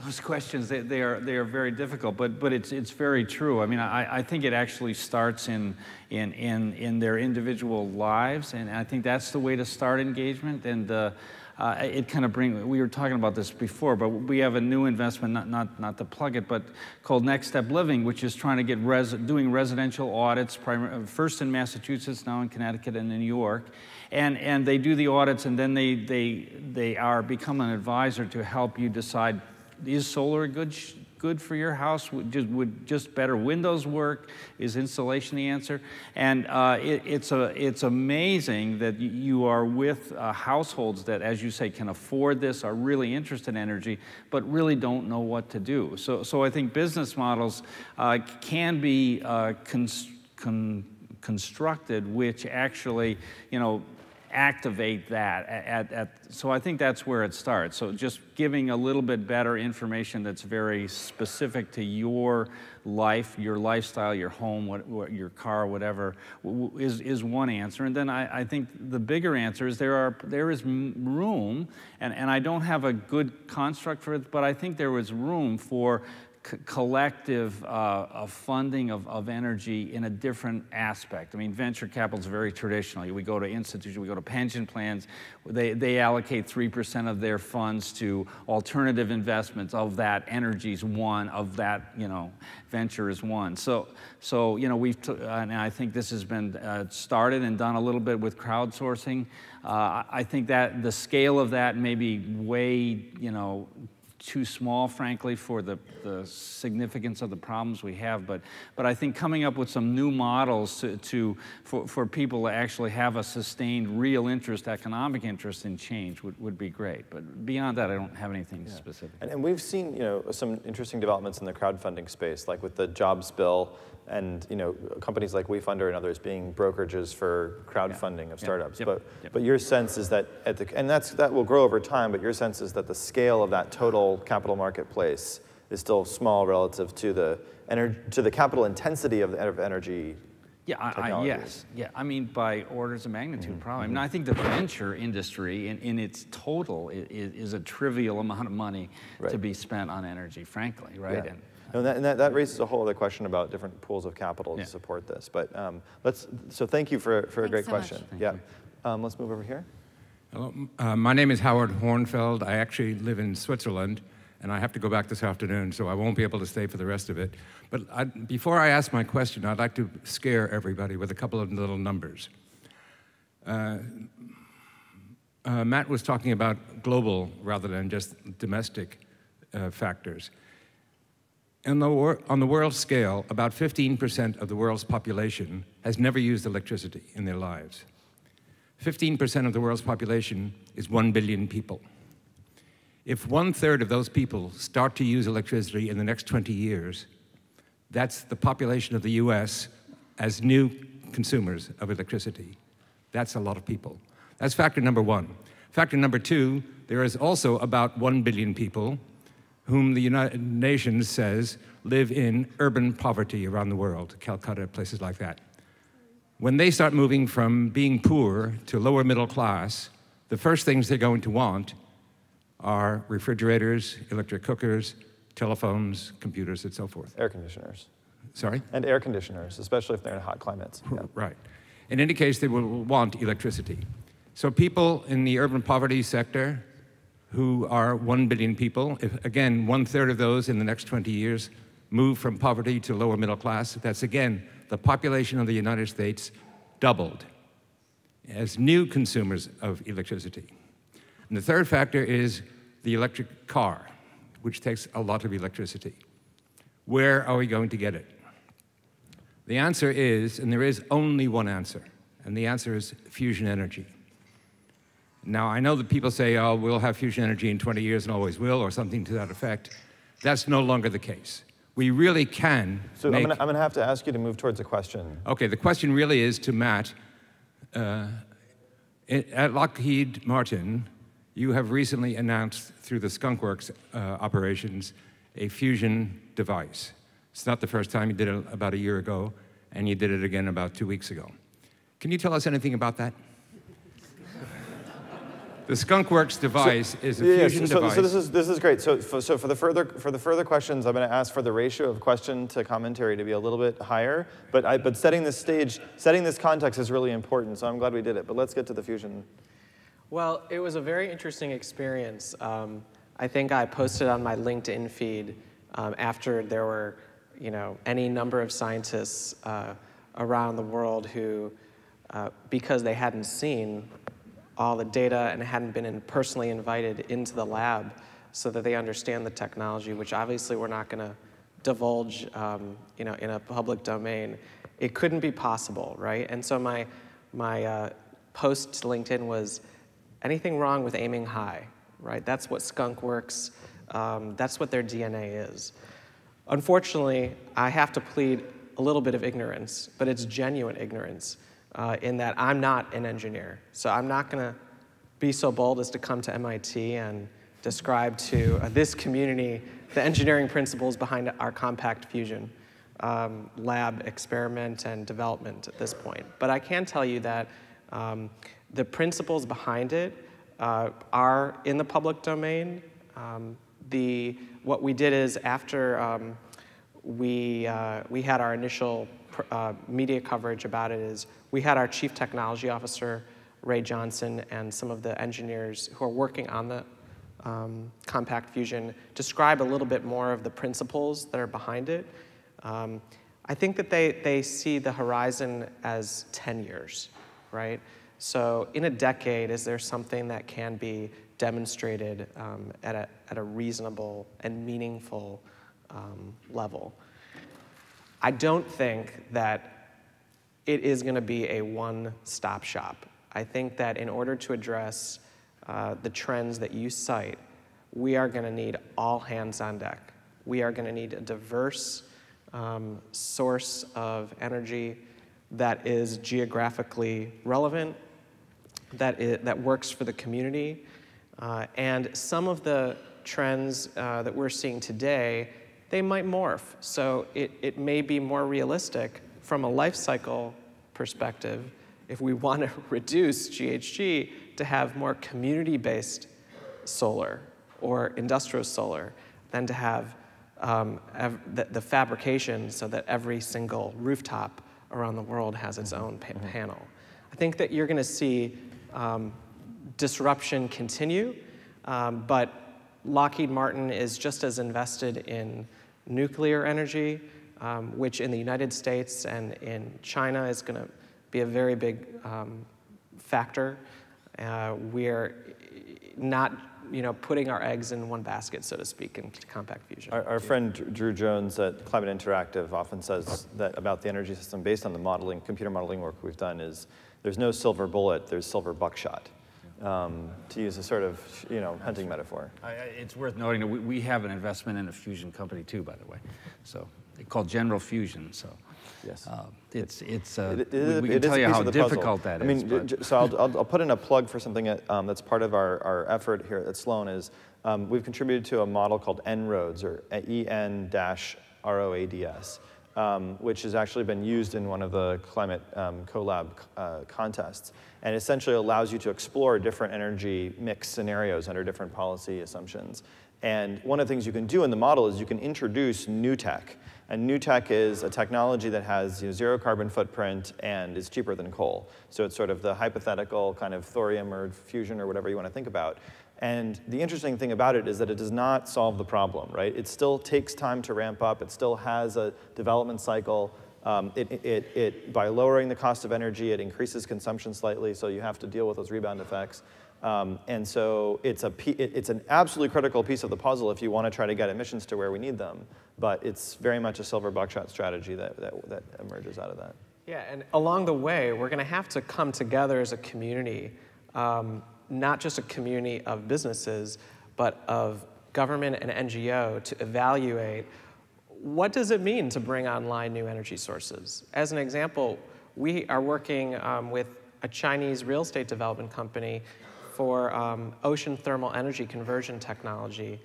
Those questions, they, they, are, they are very difficult, but, but it's, it's very true. I mean, I, I think it actually starts in, in, in, in their individual lives, and I think that's the way to start engagement. And uh, uh, it kind of bring, we were talking about this before, but we have a new investment, not, not, not to plug it, but called Next Step Living, which is trying to get res, doing residential audits, first in Massachusetts, now in Connecticut and in New York. And, and they do the audits and then they, they, they are become an advisor to help you decide is solar good, good for your house? Would just, would just better windows work? Is insulation the answer? And uh, it, it's, a, it's amazing that you are with uh, households that, as you say, can afford this, are really interested in energy, but really don't know what to do. So, so I think business models uh, can be uh, con constructed, which actually, you know, activate that. At, at, so I think that's where it starts. So just giving a little bit better information that's very specific to your life, your lifestyle, your home, what, what, your car, whatever, is, is one answer. And then I, I think the bigger answer is there, are, there is room, and, and I don't have a good construct for it, but I think there was room for collective uh, of funding of, of energy in a different aspect. I mean, venture capital is very traditional. We go to institutions, we go to pension plans, they, they allocate 3% of their funds to alternative investments. Of that, energy is one, of that, you know, venture is one. So, so you know, we've, and I think this has been uh, started and done a little bit with crowdsourcing. Uh, I think that the scale of that may be way, you know, too small, frankly, for the, the significance of the problems we have. But, but I think coming up with some new models to, to, for, for people to actually have a sustained real interest, economic interest in change would, would be great. But beyond that, I don't have anything yeah. specific. And, and we've seen you know, some interesting developments in the crowdfunding space, like with the jobs bill and you know companies like WeFunder and others being brokerages for crowdfunding yeah. of startups. Yep. But yep. but your sense is that at the and that's that will grow over time. But your sense is that the scale of that total capital marketplace is still small relative to the ener- to the capital intensity of, the, of energy. Yeah, I, I, yes, yeah. I mean, by orders of magnitude, mm-hmm. probably. I mean, I think the venture industry, in, in its total, is, is, a trivial amount of money right. to be spent on energy, frankly, right? Yeah. And, and that, and that, that, raises a whole other question about different pools of capital yeah. to support this. But um, let's, so thank you for, for a great so question. Yeah. Um, let's move over here. Hello, uh, my name is Howard Hornfeld. I actually live in Switzerland, and I have to go back this afternoon, so I won't be able to stay for the rest of it. But I, before I ask my question, I'd like to scare everybody with a couple of little numbers. Uh, uh, Matt was talking about global rather than just domestic uh, factors the on the world scale, about 15% of the world's population has never used electricity in their lives. 15% of the world's population is 1 billion people. If one third of those people start to use electricity in the next 20 years, that's the population of the US as new consumers of electricity. That's a lot of people. That's factor number one. Factor number two, there is also about 1 billion people whom the United Nations says live in urban poverty around the world, Calcutta, places like that. When they start moving from being poor to lower middle class, the first things they're going to want are refrigerators, electric cookers, telephones, computers, and so forth. Air conditioners. Sorry? And air conditioners, especially if they're in hot climates. Yeah. Right. In any case, they will want electricity. So people in the urban poverty sector who are 1 billion people. If, again, one third of those in the next 20 years move from poverty to lower middle class. That's again, the population of the United States doubled as new consumers of electricity. And the third factor is the electric car, which takes a lot of electricity. Where are we going to get it? The answer is, and there is only one answer, and the answer is fusion energy. Now, I know that people say, oh, we'll have fusion energy in 20 years and always will, or something to that effect. That's no longer the case. We really can. So make... I'm going to have to ask you to move towards a question. Okay, the question really is to Matt. Uh, at Lockheed Martin, you have recently announced through the Skunkworks uh, operations a fusion device. It's not the first time you did it about a year ago, and you did it again about two weeks ago. Can you tell us anything about that? The skunkworks device so, is a yeah, fusion so, so, device. So this is this is great. So for, so for the further for the further questions, I'm going to ask for the ratio of question to commentary to be a little bit higher. But I, but setting this stage, setting this context is really important. So I'm glad we did it. But let's get to the fusion. Well, it was a very interesting experience. Um, I think I posted on my LinkedIn feed um, after there were, you know, any number of scientists uh, around the world who, uh, because they hadn't seen all the data and hadn't been in, personally invited into the lab so that they understand the technology, which obviously we're not going to divulge um, you know, in a public domain. It couldn't be possible, right? And so my, my uh, post to LinkedIn was, anything wrong with aiming high, right? That's what skunk works. Um, that's what their DNA is. Unfortunately, I have to plead a little bit of ignorance, but it's genuine ignorance uh, in that I'm not an engineer. So I'm not going to be so bold as to come to MIT and describe to uh, this community the engineering principles behind our compact fusion um, lab experiment and development at this point. But I can tell you that um, the principles behind it uh, are in the public domain. Um, the, what we did is after um, we, uh, we had our initial uh, media coverage about it is we had our chief technology officer, Ray Johnson, and some of the engineers who are working on the um, compact fusion describe a little bit more of the principles that are behind it. Um, I think that they, they see the horizon as 10 years, right? So in a decade, is there something that can be demonstrated um, at, a, at a reasonable and meaningful um, level? I don't think that it is going to be a one-stop shop. I think that in order to address uh, the trends that you cite, we are going to need all hands on deck. We are going to need a diverse um, source of energy that is geographically relevant, that, is, that works for the community. Uh, and some of the trends uh, that we're seeing today, they might morph. So it, it may be more realistic from a life cycle perspective if we want to reduce GHG to have more community-based solar or industrial solar than to have um, the, the, fabrication so that every single rooftop around the world has its own pa mm-hmm. panel. I think that you're going to see um, disruption continue, um, but Lockheed Martin is just as invested in nuclear energy, um, which in the United States and in China is going to be a very big um, factor. Uh, we're not you know, putting our eggs in one basket, so to speak, in compact fusion. Our, our friend Drew Jones at Climate Interactive often says that about the energy system based on the modeling, computer modeling work we've done is there's no silver bullet, there's silver buckshot. Um, to use a sort of you know hunting metaphor. I, it's worth noting that we, we, have an investment in a fusion company too, by the way. So they called General Fusion. So yes, uh, it's it's uh, it, it, we, we can tell you how difficult puzzle. that I mean, so I'll, I'll, I'll, put in a plug for something that, um, that's part of our, our effort here at Sloan is um, we've contributed to a model called En-ROADS or En-ROADS um, which has actually been used in one of the climate um, CoLab uh, contests, and essentially allows you to explore different energy mix scenarios under different policy assumptions. And one of the things you can do in the model is you can introduce new tech. And new tech is a technology that has you know, zero carbon footprint and is cheaper than coal. So it's sort of the hypothetical kind of thorium or fusion or whatever you want to think about. And the interesting thing about it is that it does not solve the problem, right? It still takes time to ramp up. It still has a development cycle. Um, it, it, it, by lowering the cost of energy, it increases consumption slightly, so you have to deal with those rebound effects. Um, and so it's, a, it's an absolutely critical piece of the puzzle if you want to try to get emissions to where we need them. But it's very much a silver buckshot strategy that, that, that emerges out of that. Yeah, and along the way, we're going to have to come together as a community um, not just a community of businesses, but of government and NGO to evaluate what does it mean to bring online new energy sources. As an example, we are working um, with a Chinese real estate development company for um, ocean thermal energy conversion technology.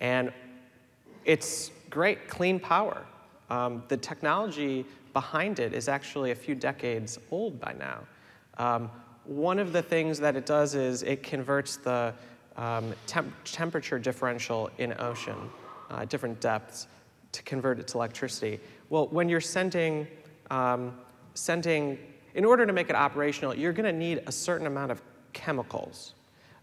And it's great, clean power. Um, the technology behind it is actually a few decades old by now. Um, one of the things that it does is it converts the um, temp temperature differential in ocean, uh, different depths, to convert it to electricity. Well, when you're sending, um, sending, in order to make it operational, you're going to need a certain amount of chemicals.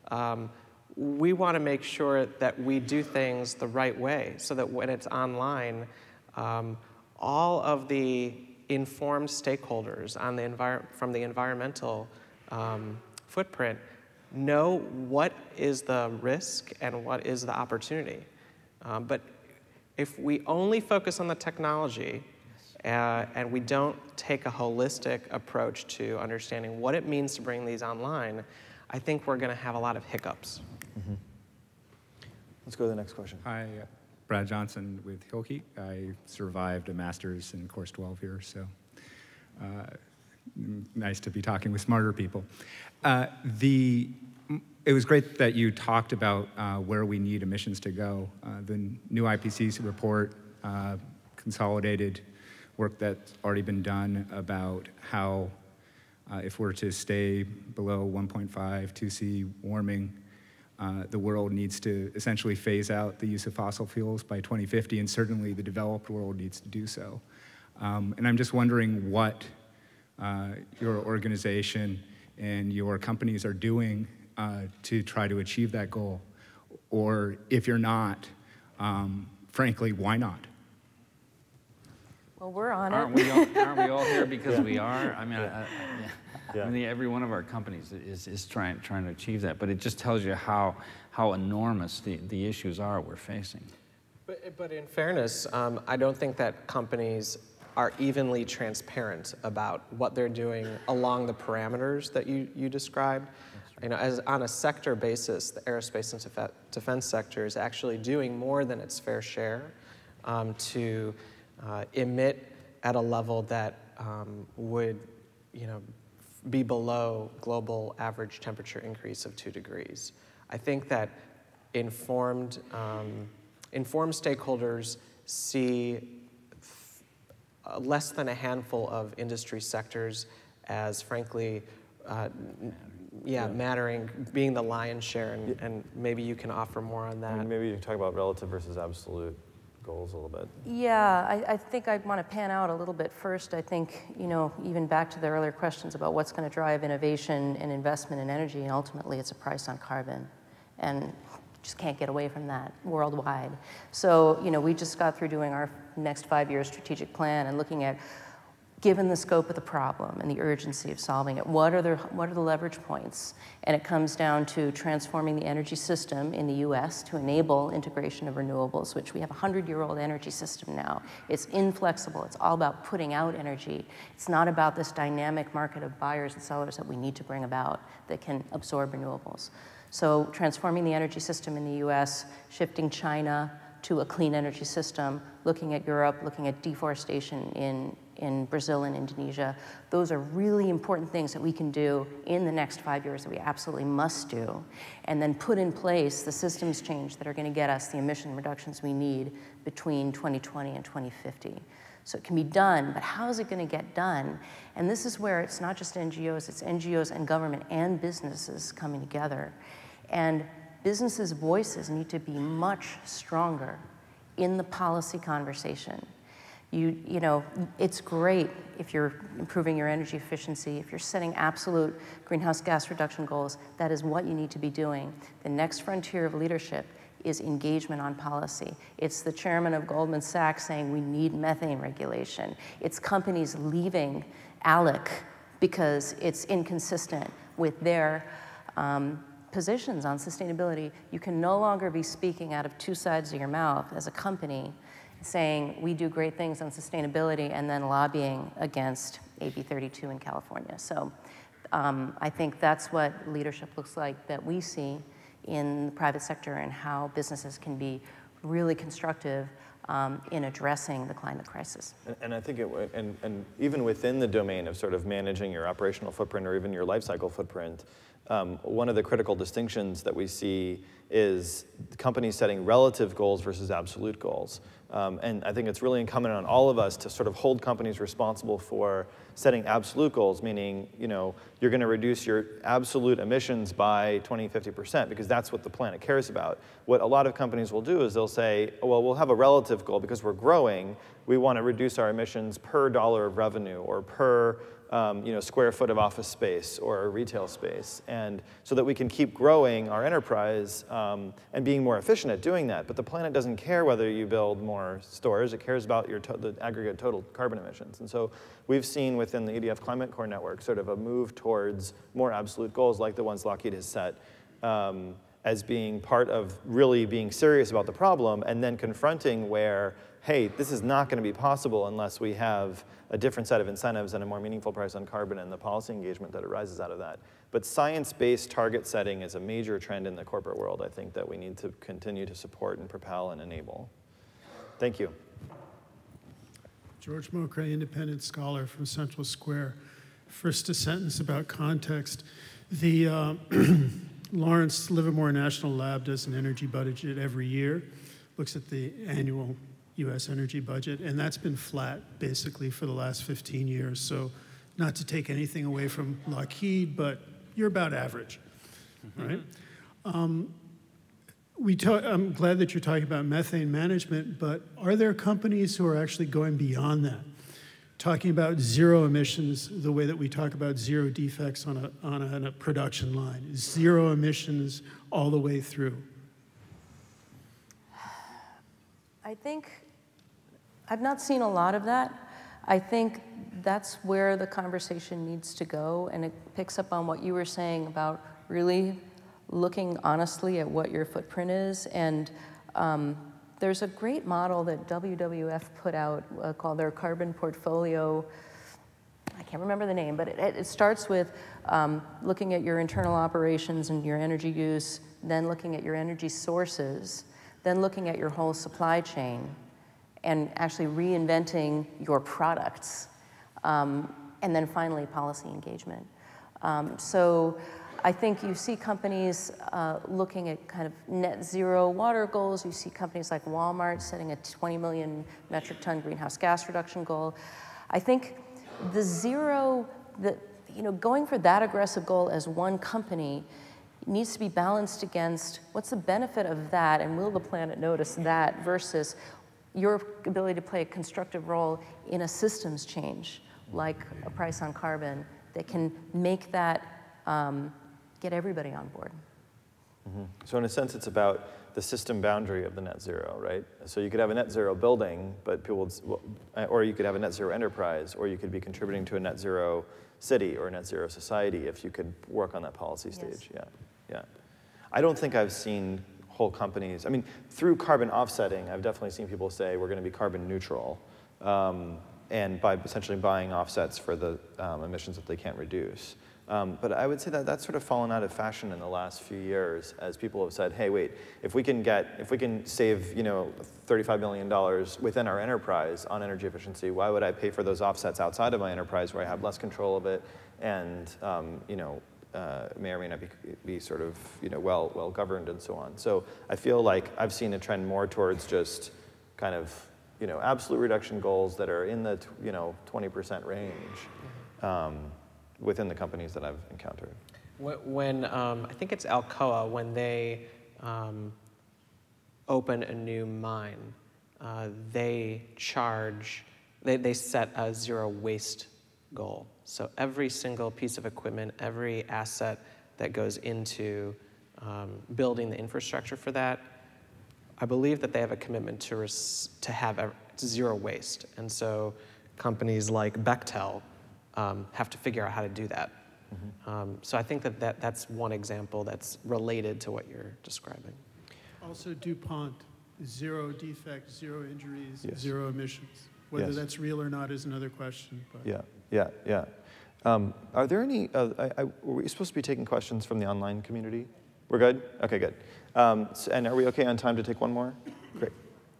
Um, we want to make sure that we do things the right way so that when it's online, um, all of the informed stakeholders on the from the environmental um, footprint know what is the risk and what is the opportunity. Um, but if we only focus on the technology uh, and we don't take a holistic approach to understanding what it means to bring these online, I think we're going to have a lot of hiccups. Mm -hmm. Let's go to the next question. Hi, uh, Brad Johnson with Hill Heat. I survived a master's in course 12 here, so uh, nice to be talking with smarter people. Uh, the, it was great that you talked about uh, where we need emissions to go. Uh, the new IPCC report uh, consolidated work that's already been done about how uh, if we're to stay below 1.5, 2C warming, uh, the world needs to essentially phase out the use of fossil fuels by 2050, and certainly the developed world needs to do so. Um, and I'm just wondering what uh, your organization and your companies are doing uh, to try to achieve that goal. Or if you're not, um, frankly, why not? Well, we're on aren't it. We all, aren't we all here because yeah. we are? I mean, I, I, yeah. Yeah. I mean, every one of our companies is, is trying, trying to achieve that, but it just tells you how, how enormous the, the issues are we're facing. But, but in fairness, um, I don't think that companies are evenly transparent about what they're doing along the parameters that you, you described. You know, as on a sector basis, the aerospace and defense sector is actually doing more than its fair share um, to uh, emit at a level that um, would, you know, be below global average temperature increase of two degrees. I think that informed, um, informed stakeholders see less than a handful of industry sectors as frankly, uh, yeah, yeah, mattering, being the lion's share, and, and, maybe you can offer more on that. I mean, maybe you can talk about relative versus absolute goals a little bit? Yeah, I, I think I want to pan out a little bit first. I think, you know, even back to the earlier questions about what's going to drive innovation and investment in energy, and ultimately it's a price on carbon. And just can't get away from that worldwide. So, you know, we just got through doing our next five-year strategic plan and looking at given the scope of the problem and the urgency of solving it, what are the, what are the leverage points? And it comes down to transforming the energy system in the US to enable integration of renewables, which we have a 100-year-old energy system now. It's inflexible. It's all about putting out energy. It's not about this dynamic market of buyers and sellers that we need to bring about that can absorb renewables. So transforming the energy system in the US, shifting China to a clean energy system, looking at Europe, looking at deforestation in in Brazil and Indonesia. Those are really important things that we can do in the next five years that we absolutely must do, and then put in place the systems change that are going to get us the emission reductions we need between 2020 and 2050. So it can be done, but how is it going to get done? And this is where it's not just NGOs, it's NGOs and government and businesses coming together. And businesses' voices need to be much stronger in the policy conversation. You, you know, it's great if you're improving your energy efficiency, if you're setting absolute greenhouse gas reduction goals, that is what you need to be doing. The next frontier of leadership is engagement on policy. It's the chairman of Goldman Sachs saying we need methane regulation. It's companies leaving ALEC because it's inconsistent with their um, positions on sustainability. You can no longer be speaking out of two sides of your mouth as a company saying we do great things on sustainability and then lobbying against AB 32 in California. So um, I think that's what leadership looks like that we see in the private sector and how businesses can be really constructive um, in addressing the climate crisis. And, and I think, it, and, and even within the domain of sort of managing your operational footprint or even your life cycle footprint, um, one of the critical distinctions that we see is companies setting relative goals versus absolute goals. Um, and I think it's really incumbent on all of us to sort of hold companies responsible for setting absolute goals, meaning you know, you're going to reduce your absolute emissions by 20, 50%, because that's what the planet cares about. What a lot of companies will do is they'll say, oh, well, we'll have a relative goal because we're growing. We want to reduce our emissions per dollar of revenue or per um, you know, square foot of office space or retail space, and so that we can keep growing our enterprise um, and being more efficient at doing that. But the planet doesn't care whether you build more stores; it cares about your the aggregate total carbon emissions. And so we've seen within the EDF Climate Corps network sort of a move towards more absolute goals like the ones Lockheed has set. Um, as being part of really being serious about the problem and then confronting where hey, this is not going to be possible unless we have a different set of incentives and a more meaningful price on carbon and the policy engagement that arises out of that. But science-based target setting is a major trend in the corporate world, I think, that we need to continue to support and propel and enable. Thank you. George Mokray, independent scholar from Central Square. First, a sentence about context. The uh, Lawrence Livermore National Lab does an energy budget every year, looks at the annual US energy budget, and that's been flat basically for the last 15 years. So, not to take anything away from Lockheed, but you're about average, mm-hmm. right? Um, we talk, I'm glad that you're talking about methane management, but are there companies who are actually going beyond that? Talking about zero emissions the way that we talk about zero defects on a, on a, on a production line, zero emissions all the way through. I think I've not seen a lot of that. I think that's where the conversation needs to go, and it picks up on what you were saying about really looking honestly at what your footprint is. And um, there's a great model that WWF put out uh, called their carbon portfolio. I can't remember the name, but it, it starts with um, looking at your internal operations and your energy use, then looking at your energy sources, then looking at your whole supply chain, and actually reinventing your products. Um, and then finally, policy engagement. Um, so I think you see companies uh, looking at kind of net zero water goals. You see companies like Walmart setting a 20 million metric ton greenhouse gas reduction goal. I think the zero, the, you know, going for that aggressive goal as one company needs to be balanced against what's the benefit of that and will the planet notice that versus your ability to play a constructive role in a systems change, like a price on carbon, that can make that um, get everybody on board. Mm-hmm. So in a sense, it's about the system boundary of the net zero, right? So you could have a net zero building, but people would, or you could have a net zero enterprise, or you could be contributing to a net zero city or a net zero society if you could work on that policy stage. Yes. Yeah, yeah. I don't think I've seen whole companies. I mean, through carbon offsetting, I've definitely seen people say we're going to be carbon neutral, um, and by essentially buying offsets for the um, emissions that they can't reduce. Um, but I would say that that's sort of fallen out of fashion in the last few years as people have said, hey, wait, if we can get, if we can save, you know, $35 million within our enterprise on energy efficiency, why would I pay for those offsets outside of my enterprise where I have less control of it and, um, you know, uh, may or may not be, be sort of you know well well governed and so on. So I feel like I've seen a trend more towards just kind of you know absolute reduction goals that are in the you know 20% range um, within the companies that I've encountered. When um, I think it's Alcoa when they um, open a new mine, uh, they charge they, they set a zero waste goal. So every single piece of equipment, every asset that goes into um, building the infrastructure for that, I believe that they have a commitment to, res- to have zero waste. And so companies like Bechtel um, have to figure out how to do that. Mm-hmm. Um, so I think that, that that's one example that's related to what you're describing. Also, DuPont, zero defects, zero injuries, yes. zero emissions. Whether yes. that's real or not is another question. But. Yeah, yeah, yeah. Um, are there any, uh, I, I, were we supposed to be taking questions from the online community? We're good? Okay, good. Um, so, and are we okay on time to take one more? Great.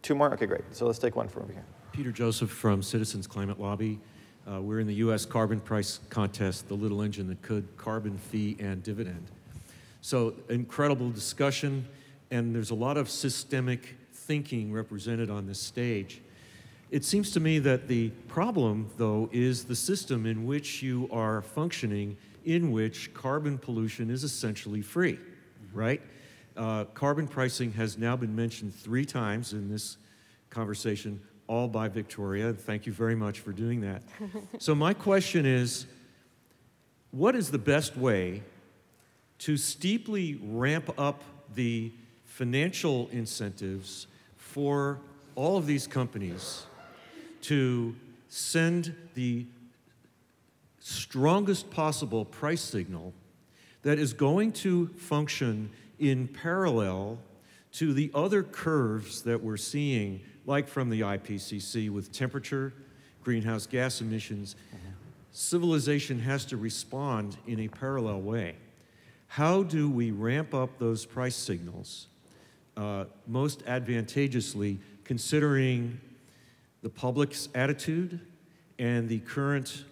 Two more? Okay, great. So let's take one from over here. Peter Joseph from Citizens Climate Lobby. Uh, we're in the U.S. carbon price contest, the little engine that could carbon fee and dividend. So incredible discussion, and there's a lot of systemic thinking represented on this stage. It seems to me that the problem, though, is the system in which you are functioning, in which carbon pollution is essentially free, right? Uh, carbon pricing has now been mentioned three times in this conversation, all by Victoria. Thank you very much for doing that. so, my question is what is the best way to steeply ramp up the financial incentives for all of these companies to send the strongest possible price signal that is going to function in parallel to the other curves that we're seeing, like from the IPCC with temperature, greenhouse gas emissions. Civilization has to respond in a parallel way. How do we ramp up those price signals uh, most advantageously, considering the public's attitude and the current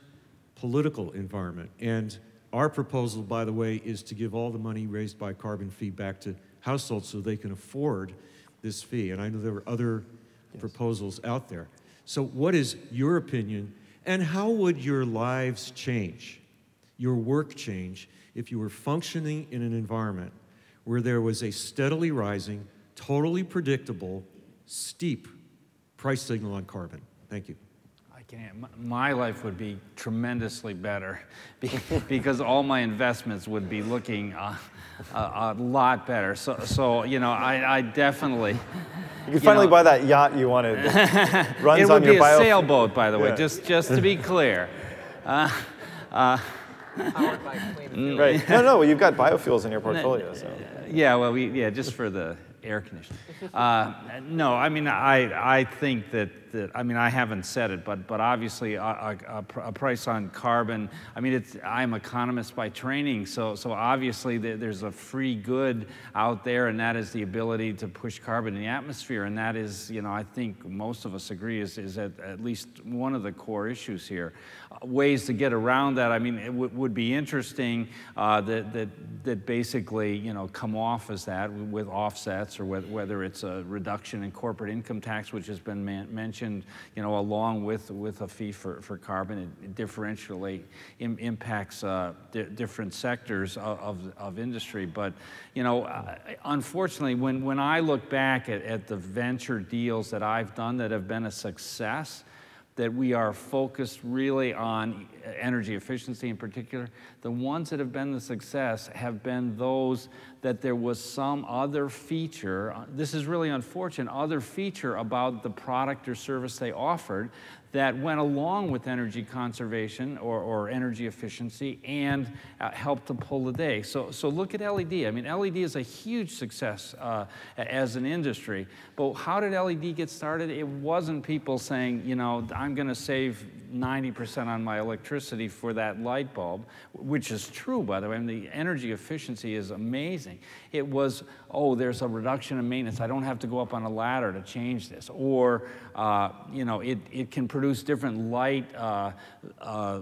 political environment? And our proposal, by the way, is to give all the money raised by carbon fee back to households so they can afford this fee. And I know there are other yes. proposals out there. So, what is your opinion, and how would your lives change, your work change, if you were functioning in an environment where there was a steadily rising, totally predictable, steep price signal on carbon? Thank you I can't. My life would be tremendously better because all my investments would be looking uh, a, a, lot better. So, so you know, I, I definitely. You could finally know, buy that yacht you wanted. Runs it would be a bio- sailboat, by the way, yeah. just just to be clear. Uh, uh, right. No, no. You've got biofuels in your portfolio. So. Yeah. Well, we yeah just for the air conditioning. Uh, no, I mean, I, I think that, that, I mean, I haven't said it, but, but obviously a, a, a price on carbon, I mean, it's, I'm economist by training, so, so obviously there's a free good out there, and that is the ability to push carbon in the atmosphere, and that is, you know, I think most of us agree is, is at, at least one of the core issues here. Uh, ways to get around that, I mean, it would be interesting uh, that, that, that basically, you know, come off as that with offsets or whether it's a reduction in corporate income tax, which has been mentioned, you know, along with, with a fee for, for carbon. It differentially Im impacts uh, di different sectors of, of, of, industry. But, you know, unfortunately, when, when I look back at, at the venture deals that I've done that have been a success, that we are focused really on energy efficiency in particular. The ones that have been the success have been those that there was some other feature, uh, this is really unfortunate, other feature about the product or service they offered that went along with energy conservation or, or energy efficiency and uh, helped to pull the day. So, so look at LED. I mean, LED is a huge success uh, as an industry. But how did LED get started? It wasn't people saying, you know, I'm going to save 90% on my electricity for that light bulb, which is true, by the way. I mean, the energy efficiency is amazing. It was, oh, there's a reduction in maintenance. I don't have to go up on a ladder to change this. Or, uh, you know, it, it can produce different light, uh, uh,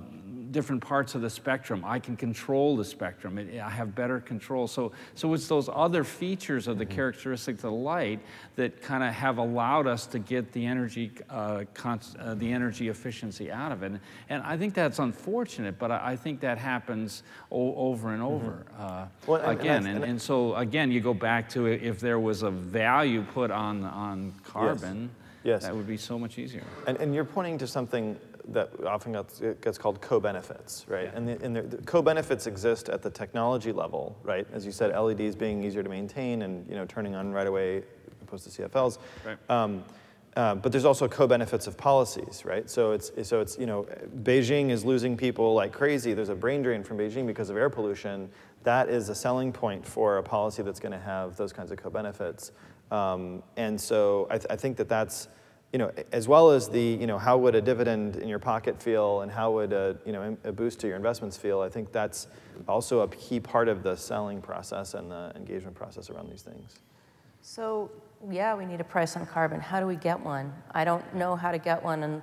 different parts of the spectrum. I can control the spectrum. It, I have better control. So, so it's those other features of the mm-hmm. characteristics of the light that kind of have allowed us to get the energy, uh, uh, the energy efficiency out of it. And, and, I think that's unfortunate, but I, I think that happens over and mm-hmm. over mm -hmm. well, and, again. And, and, and, so again, you go back to if there was a value put on, on carbon, yes. Yes. that would be so much easier. And, and you're pointing to something that often gets, gets called co-benefits, right? Yeah. And, the, and the, the co-benefits exist at the technology level, right? As you said, LEDs being easier to maintain and you know turning on right away opposed to CFLs. Right. Um, uh, but there's also co-benefits of policies, right? So it's, so it's, you know, Beijing is losing people like crazy. There's a brain drain from Beijing because of air pollution. That is a selling point for a policy that's going to have those kinds of co-benefits. Um, and so I, th I, think that that's, you know, as well as the, you know, how would a dividend in your pocket feel and how would a, you know, a boost to your investments feel, I think that's also a key part of the selling process and the engagement process around these things. So yeah, we need a price on carbon. How do we get one? I don't know how to get one and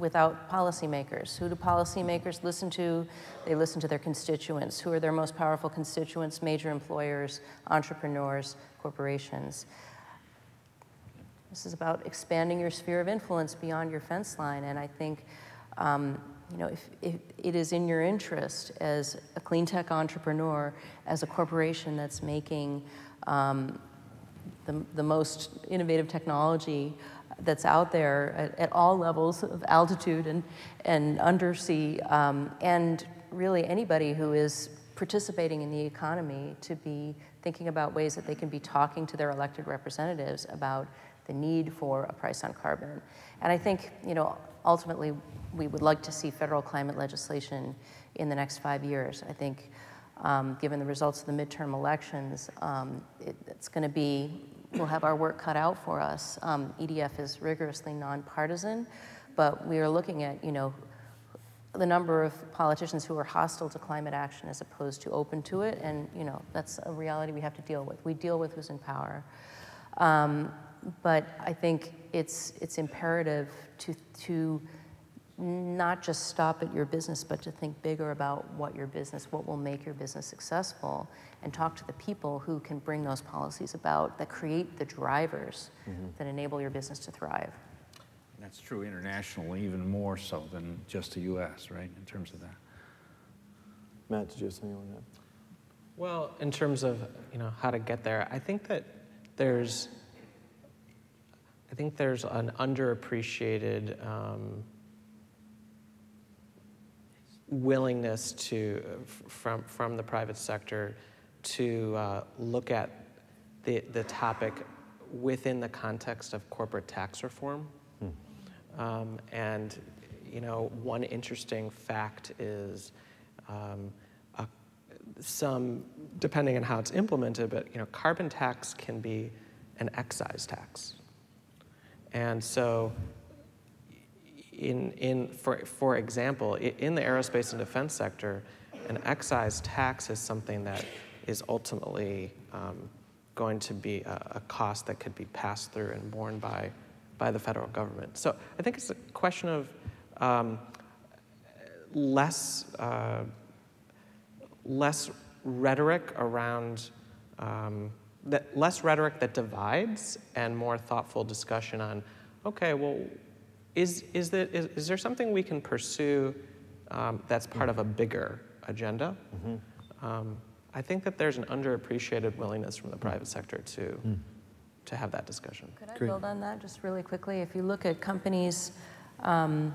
without policymakers. Who do policymakers listen to? They listen to their constituents. Who are their most powerful constituents? Major employers, entrepreneurs, corporations. This is about expanding your sphere of influence beyond your fence line. And I think, um, you know, if, if, it is in your interest as a clean tech entrepreneur, as a corporation that's making um, the, the most innovative technology that's out there at, at all levels of altitude and, and undersea, um, and really anybody who is participating in the economy to be thinking about ways that they can be talking to their elected representatives about the need for a price on carbon. And I think, you know, ultimately, we would like to see federal climate legislation in the next five years. I think, um, given the results of the midterm elections, um, it, it's going to be, we'll have our work cut out for us. Um, EDF is rigorously nonpartisan, but we are looking at, you know, the number of politicians who are hostile to climate action as opposed to open to it, and you know that's a reality we have to deal with. We deal with who's in power. Um, but I think it's, it's imperative to, to not just stop at your business, but to think bigger about what your business, what will make your business successful, and talk to the people who can bring those policies about that create the drivers mm-hmm. that enable your business to thrive. That's true internationally, even more so than just the U.S., right, in terms of that. Matt, did you have something you want to add? Well, in terms of you know how to get there, I think that there's I think there's an underappreciated um, willingness to, from, from the private sector to uh, look at the, the topic within the context of corporate tax reform. Hmm. Um, and, you know, one interesting fact is um, a, some, depending on how it's implemented, but, you know, carbon tax can be an excise tax. And so, in, in, for, for example, in the aerospace and defense sector, an excise tax is something that is ultimately um, going to be a, a, cost that could be passed through and borne by, by the federal government. So I think it's a question of um, less, uh, less rhetoric around um, that less rhetoric that divides and more thoughtful discussion on, okay, well, is, is, that, is, is there something we can pursue um, that's part of a bigger agenda? Mm-hmm. Um, I think that there's an underappreciated willingness from the private sector to, mm. to have that discussion. Could I Great. build on that just really quickly? If you look at companies, um,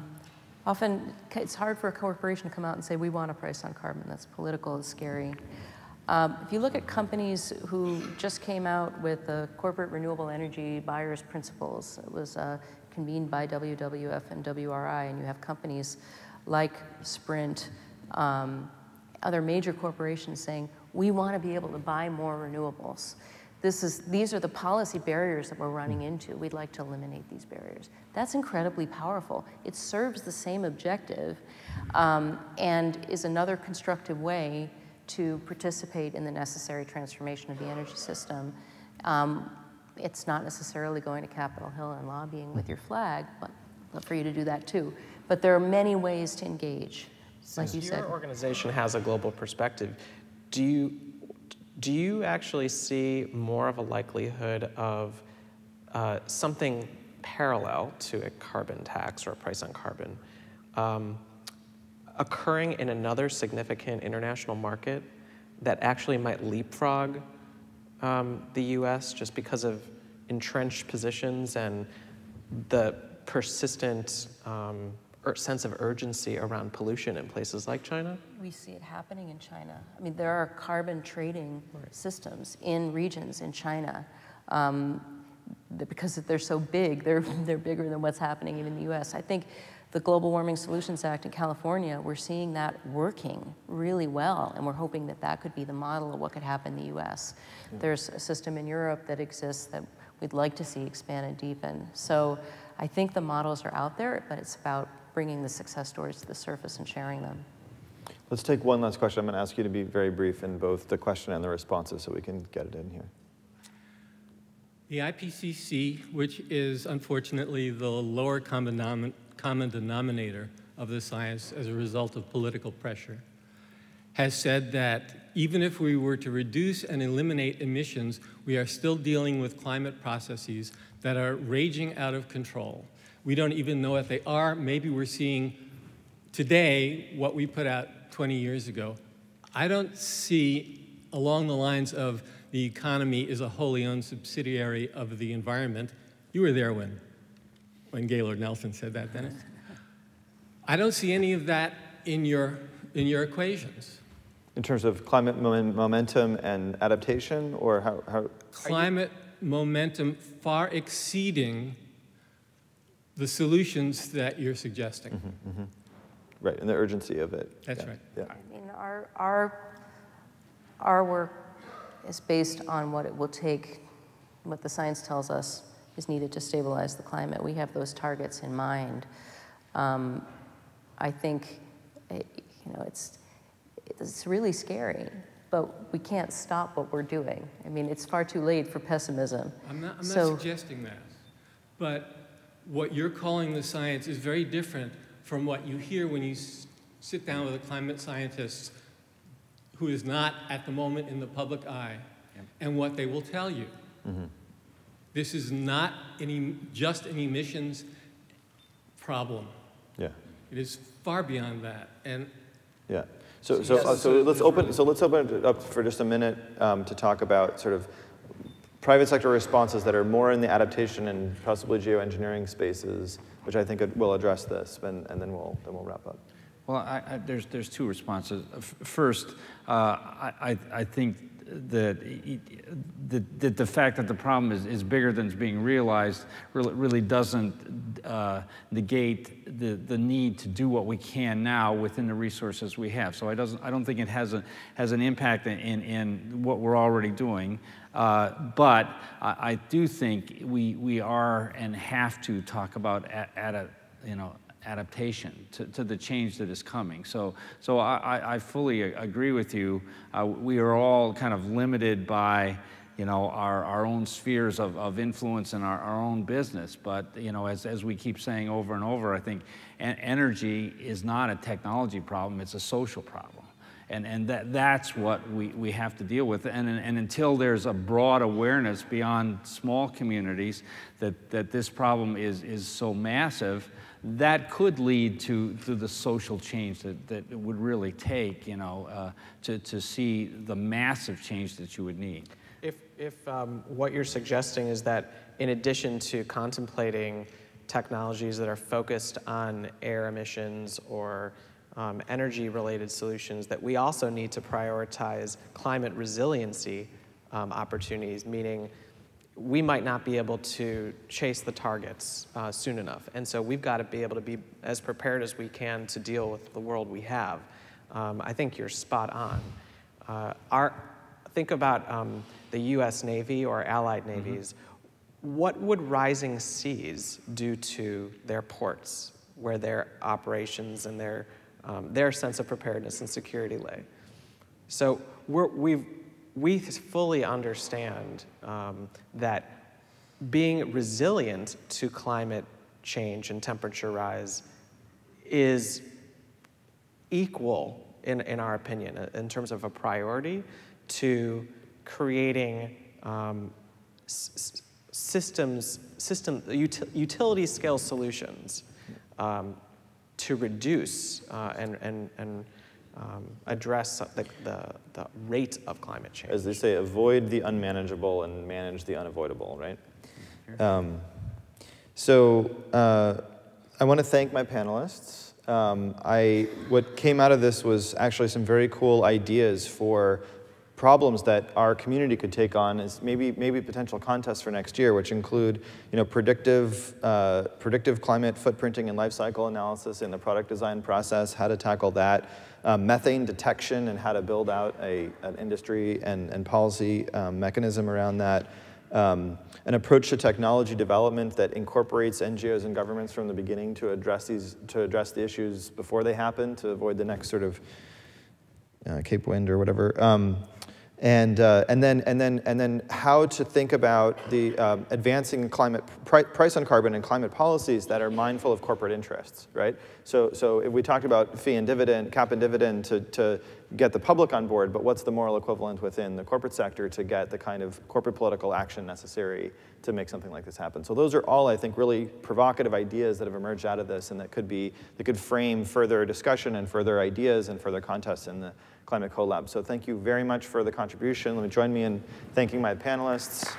often it's hard for a corporation to come out and say, we want a price on carbon. That's political, it's scary. Um, if you look at companies who just came out with the corporate renewable energy buyers principles, it was uh, convened by WWF and WRI, and you have companies like Sprint, um, other major corporations saying, we want to be able to buy more renewables. This is, these are the policy barriers that we're running into. We'd like to eliminate these barriers. That's incredibly powerful. It serves the same objective um, and is another constructive way to participate in the necessary transformation of the energy system. Um, it's not necessarily going to Capitol Hill and lobbying with your flag, but love for you to do that too. But there are many ways to engage, like Since you said. Your organization has a global perspective. Do you do you actually see more of a likelihood of uh, something parallel to a carbon tax or a price on carbon um, occurring in another significant international market that actually might leapfrog um, the US just because of entrenched positions and the persistent um, sense of urgency around pollution in places like China? We see it happening in China. I mean, there are carbon trading right. systems in regions in China. Um, because they're so big, they're, they're bigger than what's happening even in the US. I think the Global Warming Solutions Act in California, we're seeing that working really well, and we're hoping that that could be the model of what could happen in the US. Mm-hmm. There's a system in Europe that exists that we'd like to see expand and deepen. So I think the models are out there, but it's about bringing the success stories to the surface and sharing them. Let's take one last question. I'm going to ask you to be very brief in both the question and the responses so we can get it in here. The IPCC, which is unfortunately the lower common common denominator of the science as a result of political pressure, has said that even if we were to reduce and eliminate emissions, we are still dealing with climate processes that are raging out of control. We don't even know what they are. Maybe we're seeing today what we put out 20 years ago. I don't see along the lines of the economy is a wholly owned subsidiary of the environment. You were there when, when Gaylord Nelson said that, Dennis. I don't see any of that in your, in your equations. In terms of climate momentum and adaptation, or how? how climate momentum far exceeding the solutions that you're suggesting. Mm-hmm, mm-hmm. Right, and the urgency of it. That's yeah. right. Yeah. I mean, our, our, our work is based on what it will take, what the science tells us is needed to stabilize the climate. We have those targets in mind. Um, I think, it, you know, it's, it's really scary, but we can't stop what we're doing. I mean, it's far too late for pessimism. I'm not, I'm so, not suggesting that, but what you're calling the science is very different from what you hear when you sit down with a climate scientist who is not at the moment in the public eye and what they will tell you. Mm-hmm. This is not any, just an emissions problem. Yeah. It is far beyond that. And yeah. So, so, uh, so let's open. So let's open it up for just a minute um, to talk about sort of private sector responses that are more in the adaptation and possibly geoengineering spaces, which I think will address this, and, and then we'll then we'll wrap up. Well, I, I, there's there's two responses. First, uh, I I think that the, the, the, fact that the problem is, is bigger than is being realized really, really doesn't uh, negate the, the need to do what we can now within the resources we have. So I, doesn't, I don't think it has, a, has an impact in, in what we're already doing. Uh, but I, I, do think we, we are and have to talk about at, at a, you know, adaptation to, to the change that is coming. So, so I, I fully agree with you. Uh, we are all kind of limited by you know, our, our own spheres of, of influence and our, our own business. But, you know, as, as we keep saying over and over, I think energy is not a technology problem, it's a social problem. And, and that, that's what we, we have to deal with. And, and until there's a broad awareness beyond small communities that, that this problem is, is so massive, that could lead to, to the social change that, that it would really take, you know, uh, to, to see the massive change that you would need. If, if um, what you're suggesting is that in addition to contemplating technologies that are focused on air emissions or um, energy related solutions, that we also need to prioritize climate resiliency um, opportunities, meaning we might not be able to chase the targets uh, soon enough. And so we've got to be able to be as prepared as we can to deal with the world we have. Um, I think you're spot on. Uh, our, think about um, the US Navy or allied mm-hmm. navies. Mm-hmm. What would rising seas do to their ports where their operations and their, um, their sense of preparedness and security lay? So we have we fully understand um, that being resilient to climate change and temperature rise is equal, in, in our opinion, in terms of a priority to creating um, systems, system, util, utility scale solutions um, to reduce uh, and, and, and um, address the, the, the, rate of climate change. As they say, avoid the unmanageable and manage the unavoidable, right? Um, so uh, I want to thank my panelists. Um, I, what came out of this was actually some very cool ideas for problems that our community could take on as maybe, maybe potential contests for next year, which include you know, predictive, uh, predictive climate footprinting and life cycle analysis in the product design process, how to tackle that, um, methane detection and how to build out a, an industry and, and policy um, mechanism around that. Um, an approach to technology development that incorporates NGOs and governments from the beginning to address these to address the issues before they happen to avoid the next sort of uh, Cape Wind or whatever. Um, and, uh, and, then, and, then, and then how to think about the um, advancing climate pri price on carbon and climate policies that are mindful of corporate interests, right? So, so if we talked about fee and dividend, cap and dividend to, to get the public on board, but what's the moral equivalent within the corporate sector to get the kind of corporate political action necessary to make something like this happen? So those are all, I think, really provocative ideas that have emerged out of this and that could be, that could frame further discussion and further ideas and further contests in the Climate CoLab. So thank you very much for the contribution. Let me join me in thanking my panelists.